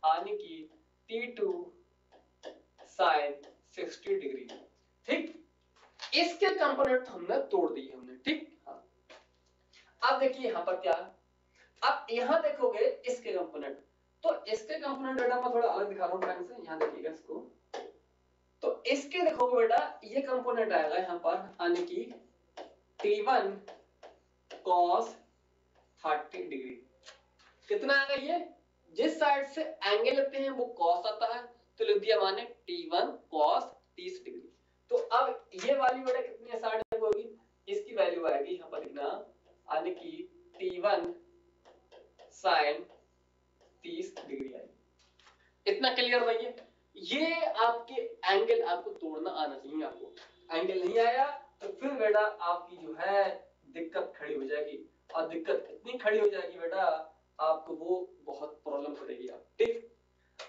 यानी कि T2 sin 60 डिग्री ठीक? इसके कंपोनेंट हमने तोड़ दिए हमने, ठीक? हाँ। अब देखिए यहाँ पर क्या? अब यहाँ देखोगे इसके कंपोनेंट तो इसके कंपोनेंट बेटा मैं थोड़ा अलग दिखा रहा हूँ फ्रेंड से, यहाँ देखिएगा इसको। तो इसके देखोगे बेटा, ये कंपोनेंट आएगा यहाँ पर, यानी कि T1 cos 30 डिग्री कितना आएगा ये? जिस साइड से एंगल लेते हैं, वो cos आता है तो लिख दिया माने T1 cos 30 डिग्री तो अब ये वाली बेटा कितनी साइड होगी? इसकी वैल्यू आएगी यहाँ पर लिखना, यानी कि T1 sin 30 डिग्री आएगी. इतना क्लियर भैया? ये आपके एंगल आपको तोड़ना आना चाहिए आपको. एंगल नहीं आया तो फिर बेटा आपकी जो है दिक्कत खड़ी हो जाएगी। और दिक्कत इतनी खड़ी हो जाएगी बेटा, आपको वो बहुत प्रॉब्लम करेगी आप ठीक?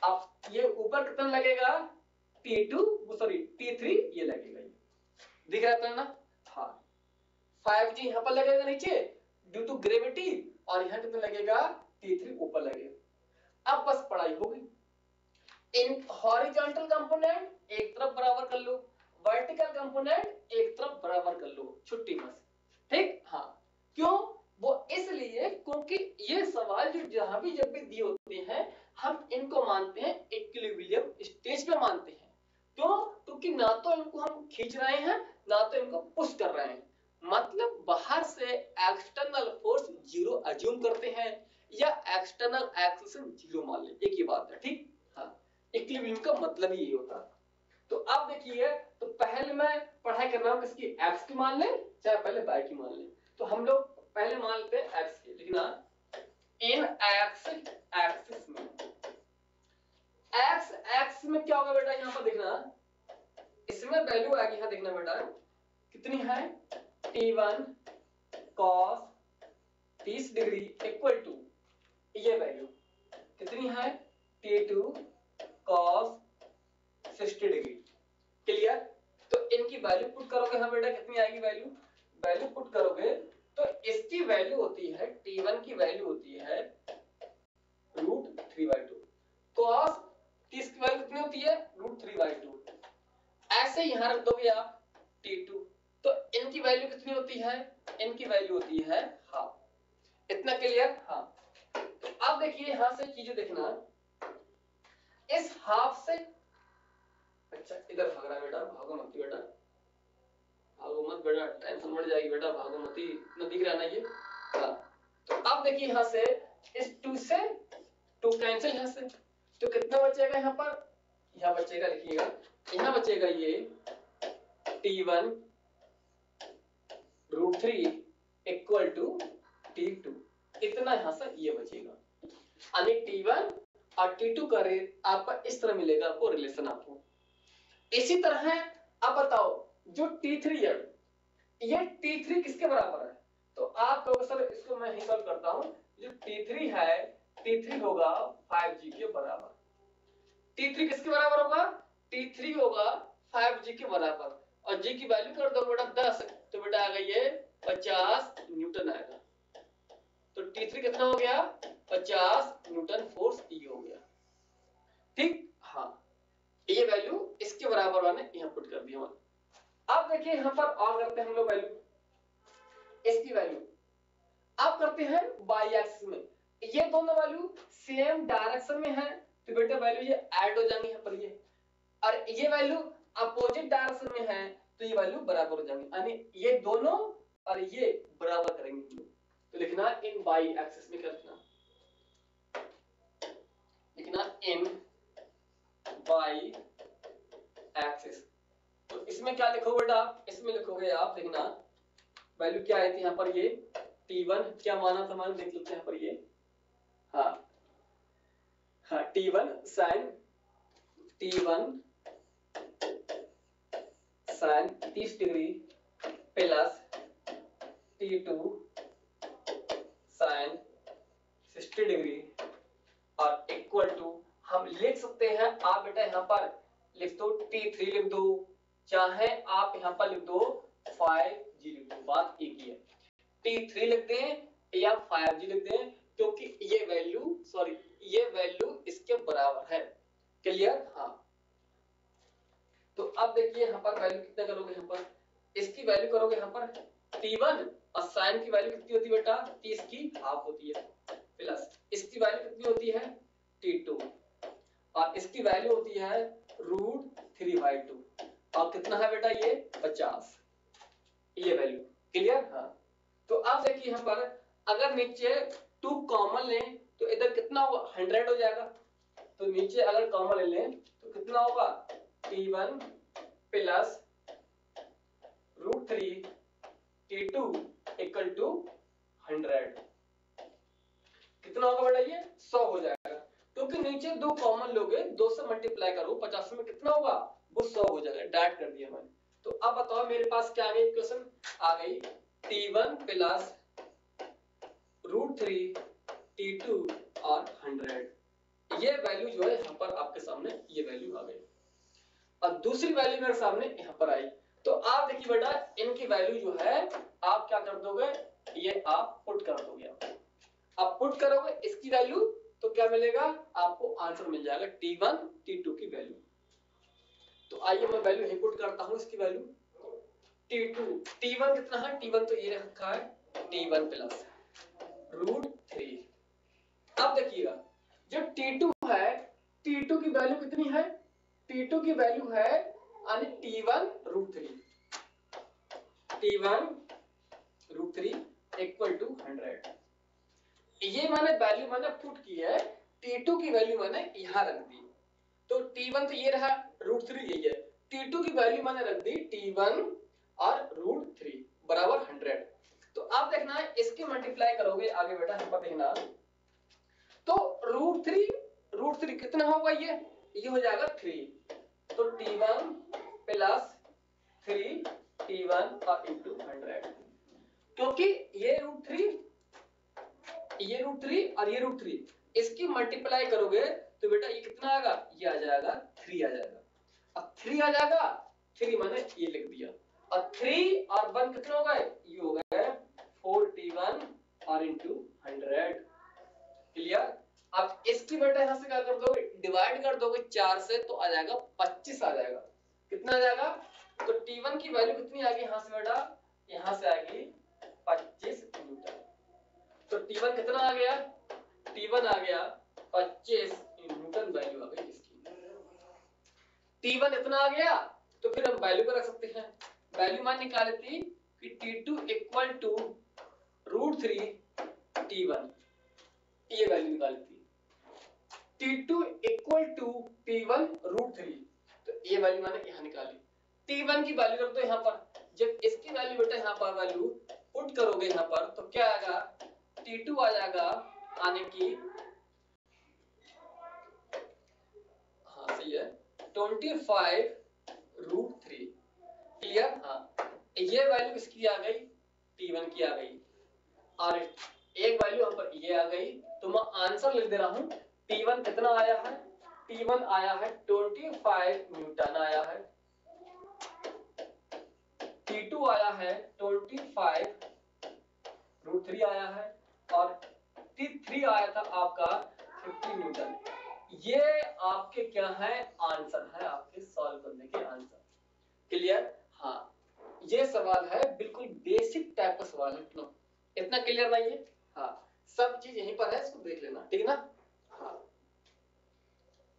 अब ये ऊपर कितना लगेगा? T2 सॉरी T3 ये लगेगा ये। दिख रहा है ना? हाँ। 5G यहाँ पर लगेगा नीचे ड्यू टू ग्रेविटी और यहाँ कितना लगेगा? टी थ्री ऊपर लगेगा। अब बस पढ़ाई होगी। इन हॉरिजॉन्टल कंपोनेंट एक तरफ़ बराबर कर लो। वर्टिकल कंपोनेंट एक तरफ़ बराबर कर लो, छुट्टी बस ठीक? हाँ। क्यों? वो इसलिए क्योंकि ये सवाल जो जहाँ भी जब भी दिए होते हैं, हम इनको मानते हैं इक्विलिब्रियम स्टेज पे मानते हैं। क्यों? क्योंकि ना तो इनको हम खींच रहे हैं, ना तो इनको पुश कर रहे हैं। मतलब बाहर से एक्सटर्नल फोर्स ज़ीरो अज्यूम करते हैं, या एक्सटर्नल एक्सेशन ज़ीरो मान ले। एक ही बात है, ठीक? हाँ। इक्विलिब्रियम का मतलब ही ये होता है। तो अब देखिए तो पहले मैं पढ़ाई कर रहा हूँ किसकी? एक्स की मान ले, चाहे पहले वाई की मान लें। तो हम लोग पहले मान लेते हैं एक्स की। लिखना इन एक्स एक्सिस में एक्स एक्स में क्या होगा बेटा? यहाँ पर देखना। इसमें वैल्यू आएगी, यहाँ देखना बेटा। कितनी है? T1 cos 30 degree equal to ये वैल्यू कितनी है? T2 cos 60 degree. क्लियर तो इनकी वैल्यू पुट करोगे। हाँ बेटा, कितनी आएगी वैल्यू वैल्यू पुट करोगे तो इसकी वैल्यू होती है T1 की वैल्यू होती है root three by two cos तीस की वैल्यू कितनी होती है? रूट थ्री बाई टू ऐसे यहाँ रख दोगे आप T2 तो इनकी वैल्यू कितनी होती है? इनकी वैल्यू होती है हाफ़ इतना क्लियर हाँ. तो अब देखिए यहाँ से चीज़ें देखना। इस हाफ़ से अच्छा इधर भाग रहा बेटा, भागो बेटा। भागो बेटा टेंशन बढ़ जाएगी बेटा, भागो इतना दिख रहा ना ये? हाँ। तो अब देखिए यहाँ से, इस टू से टू कैंसिल यहाँ से। तो कितना बचेगा यहाँ पर? यहाँ बचेगा, लिखिएगा। यहाँ बचेगा ये T1 root three equal to T two इतना यहाँ से ये बचेगा। यानी T1 और T2 का रेट आपका इस तरह मिलेगा आपको रिलेशन आपको इसी तरह अब बताओ, जो T3 है ये T3 किसके बराबर है? तो आप कहोगे सर इसको मैं ही सॉल्व करता हूँ, जो T3 है T3 होगा 5G के बराबर। T3 किसके बराबर होगा? T3 होगा 5G के बराबर। और G की वैल्यू कर दो बेटा 10 तो बेटा आ गई ये 50 न्यूटन आएगा। तो T3 कितना हो गया? 50 न्यूटन फोर्स E हो गया। ठीक? हाँ ये वैल्यू इसके बराबर मैंने यहाँ पुट कर दिया अब देखिए यहाँ पर और करते हैं हम लोग वैल्यू इसकी वैल्यू अब करते हैं बाई एक्सिस में। ये दोनों वैल्यू सेम डायरेक्शन में है। तो बेटा वैल्यू ये ऐड हो जाएँगे यहाँ पर ये। और ये वैल्यू अपोजिट डायरेक्शन में है तो ये वैल्यू बराबर हो जाएँगे। यानी ये दोनों और ये बराबर करेंगे। तो लिखना इन बाई एक्सिस में क्या लिखना लिखना बेटा इसमें लिखोगे आप देखना। वैल्यू क्या आई थी यहाँ पर ये? T1 क्या माना था मैंने? देख लेते यहाँ पर ये। हाँ। हाँ T1 one sine T1 sine 30 degree plus T2 sine 60 degree और इक्वल टू हम लिख सकते हैं, आप बेटा यहाँ पर लिख दो T3 लिख दो। चाहे आप यहाँ पर लिख दो फाइव जी लिख दो। बात एक ही है। T3 लिख दें या 5G लिख दें, क्योंकि ये वैल्यू सॉरी ये वैल्यू इसके बराबर है। क्लियर हाँ। तो अब देखिए यहाँ पर वैल्यू कितना करोगे यहाँ पर? इसकी वैल्यू करोगे यहाँ पर T1 और साइन की वैल्यू कितनी होती है बेटा? तीस की हाफ़ होती है। प्लस इसकी वैल्यू कितनी होती है? टी टू और इसकी वैल्यू होती है रूट थ्री बाई टू और कितना है बेटा ये? पचास। ये वैल्यू क्लियर हाँ। तो अब देखिए यहाँ पर अगर नीचे टू कॉमन लें तो इधर कितना होगा? हंड्रेड हो जाएगा। तो नीचे अगर कॉमन ले लें तो कितना होगा? T one plus root three T two equal to hundred कितना होगा बेटा ये? सौ हो जाएगा। क्योंकि नीचे दो कॉमन लोगे, दो से मल्टीप्लाई करो, पचास में कितना होगा? वो सौ हो जाएगा डायरेक्ट कर दिया मैंने। तो अब बताओ, मेरे पास क्या आ गई? क्वेश्चन आ गई T one plus root three T two और हंड्रेड ये वैल्यू जो है, यहाँ पर आपके सामने ये वैल्यू आ गई। और दूसरी वैल्यू मेरे सामने यहाँ पर आई। तो आप देखिए बेटा, इनकी वैल्यू जो है, आप क्या कर दोगे? ये आप पुट कर दोगे। आप पुट करोगे, इसकी वैल्यू तो क्या मिलेगा? आपको आंसर मिल जाएगा T1 T2 की वैल्यू तो आइए मैं वैल्यू ही पुट करता हूँ इसकी वैल्यू T2 T1 कितना है? टी वन तो ये रखा है T1 प्लस रूट थ्री अब देखिएगा जो T2 है T2 की वैल्यू कितनी है? T2 की वैल्यू है, यानी T1 root three T1 root three equal to hundred ये मैंने वैल्यू मैंने पुट की है टी टू की वैल्यू मैंने यहाँ रख दी। तो टी वन तो ये रहा रूट थ्री यही है। T2 की वैल्यू मैंने रख दी टी वन और रूट थ्री बराबर हंड्रेड तो आप देखना है इसके मल्टीप्लाई करोगे, आगे बेटा पर देखना। तो रूट थ्री रूट थ्री कितना होगा ये? ये हो जाएगा थ्री तो T one plus three T one और इंटू हंड्रेड क्योंकि ये रूट थ्री ये रूट थ्री और ये रूट थ्री इसकी मल्टीप्लाई करोगे तो बेटा ये कितना आएगा? ये आ जाएगा थ्री आ जाएगा। अब थ्री आ जाएगा थ्री मैंने ये लिख दिया। और थ्री और वन कितना होगा ये हो गए फोर टी वन और इंटू हंड्रेड क्लियर अब इसकी बेटा यहाँ से क्या कर दोगे? डिवाइड कर दोगे चार से तो आ जाएगा पच्चीस आ जाएगा। कितना आ जाएगा? तो T1 की वैल्यू कितनी आ गई यहाँ से बेटा? यहाँ से आएगी पच्चीस न्यूटन तो T1 कितना आ गया? T1 आ गया पच्चीस न्यूटन वैल्यू आ गई इसकी। T1 इतना आ गया तो फिर हम वैल्यू को रख सकते हैं। वैल्यू मान निकाली थी कि T2 equal to root three T one ये वैल्यू निकाली थी T2 equal to T1 root three तो ये वैल्यू मैंने यहाँ निकाली T1 की वैल्यू रख दो यहाँ पर। जब इसकी वैल्यू बेटा यहाँ पर वैल्यू पुट करोगे यहाँ पर तो क्या आएगा? T2 आ जाएगा आने की हाँ सही है twenty five root three clear हाँ। ये वैल्यू किसकी आ गई? टी वन की आ गई। और एक वैल्यू यहाँ पर ये आ गई तो मैं आंसर लिख दे रहा हूँ। T1 कितना आया है? T1 आया है 25 न्यूटन आया है। टी टू आया है 25 रूट थ्री आया है। और टी थ्री आया था आपका 50 न्यूटन ये आपके क्या है? आंसर है, आपके सॉल्व करने के आंसर क्लियर हाँ। ये सवाल है, बिल्कुल बेसिक टाइप का सवाल है। इतना इतना क्लियर नहीं है हाँ। सब चीज़ यहीं पर है, इसको देख लेना, ठीक ना? हाँ।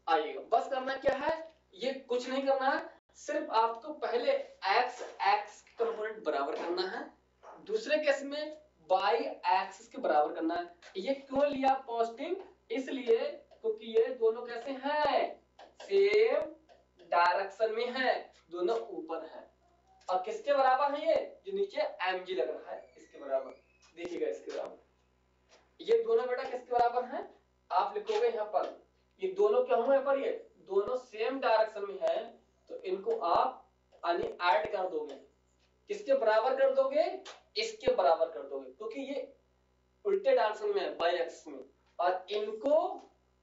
आइएगा। बस करना क्या है? ये कुछ नहीं करना है, सिर्फ़ आपको पहले x x कंपोनेंट बराबर करना है। दूसरे केस में y एक्सिस के बराबर करना है। ये क्यों लिया पॉजिटिव इसलिए क्योंकि ये दोनों कैसे हैं? सेम डायरेक्शन में है, दोनों ऊपर है। और किसके बराबर है ये? जो नीचे एम जी लग रहा है, इसके बराबर। देखिएगा इसके बराबर। ये दोनों बेटा किसके बराबर है? आप लिखोगे यहाँ पर। ये दोनों क्या हुए पर ये? दोनों सेम डायरेक्शन में है तो इनको आप, यानी ऐड कर दोगे। किसके बराबर कर दोगे? इसके बराबर कर दोगे। क्योंकि ये उल्टे डायरेक्शन में है बाई एक्स में। और इनको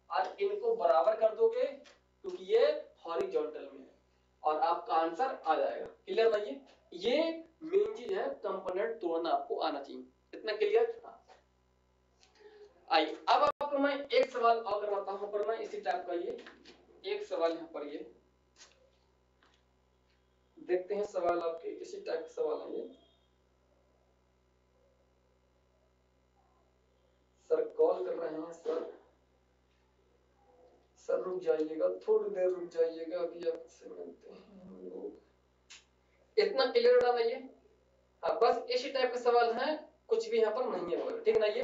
और इनको बराबर कर दोगे, क्योंकि ये हॉरिजॉन्टल में है। और आपका आंसर आ जाएगा। क्लियर ना ये ये मेन चीज़ है कंपोनेंट तोड़ना आपको आना चाहिए। इतना क्लियर आइए, अब आपको मैं एक सवाल और करवाता हूँ, पर मैं इसी टाइप का ये। एक सवाल यहाँ पर ये। देखते हैं सवाल आपके, इसी टाइप के सवाल है ये सर कॉल कर रहे हैं सर सर रुक जाइएगा, थोड़ी देर रुक जाइएगा, अभी आपसे मिलते हैं इतना क्लियर रहा ये? हाँ बस इसी टाइप के सवाल हैं, कुछ भी यहाँ पर नहीं है ठीक ना ये?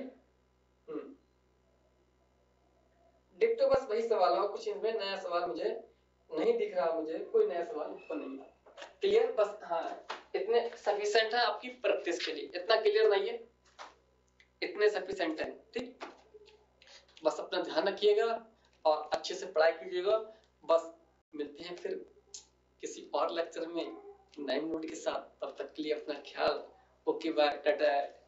हम्म। डिक्टो, बस वही सवाल है कुछ इनमें नया सवाल मुझे नहीं दिख रहा, मुझे कोई नया सवाल ऊपर नहीं क्लियर बस हाँ इतने सफिशिएंट है आपकी प्रैक्टिस के लिए। इतना क्लियर नहीं है इतने सफिशिएंट है, ठीक? बस अपना ध्यान रखिएगा। और अच्छे से पढ़ाई कीजिएगा। बस मिलते हैं फिर किसी और लेक्चर में। नए मूड के साथ। तब तक के लिए अपना ख्याल। Okay bye Tata.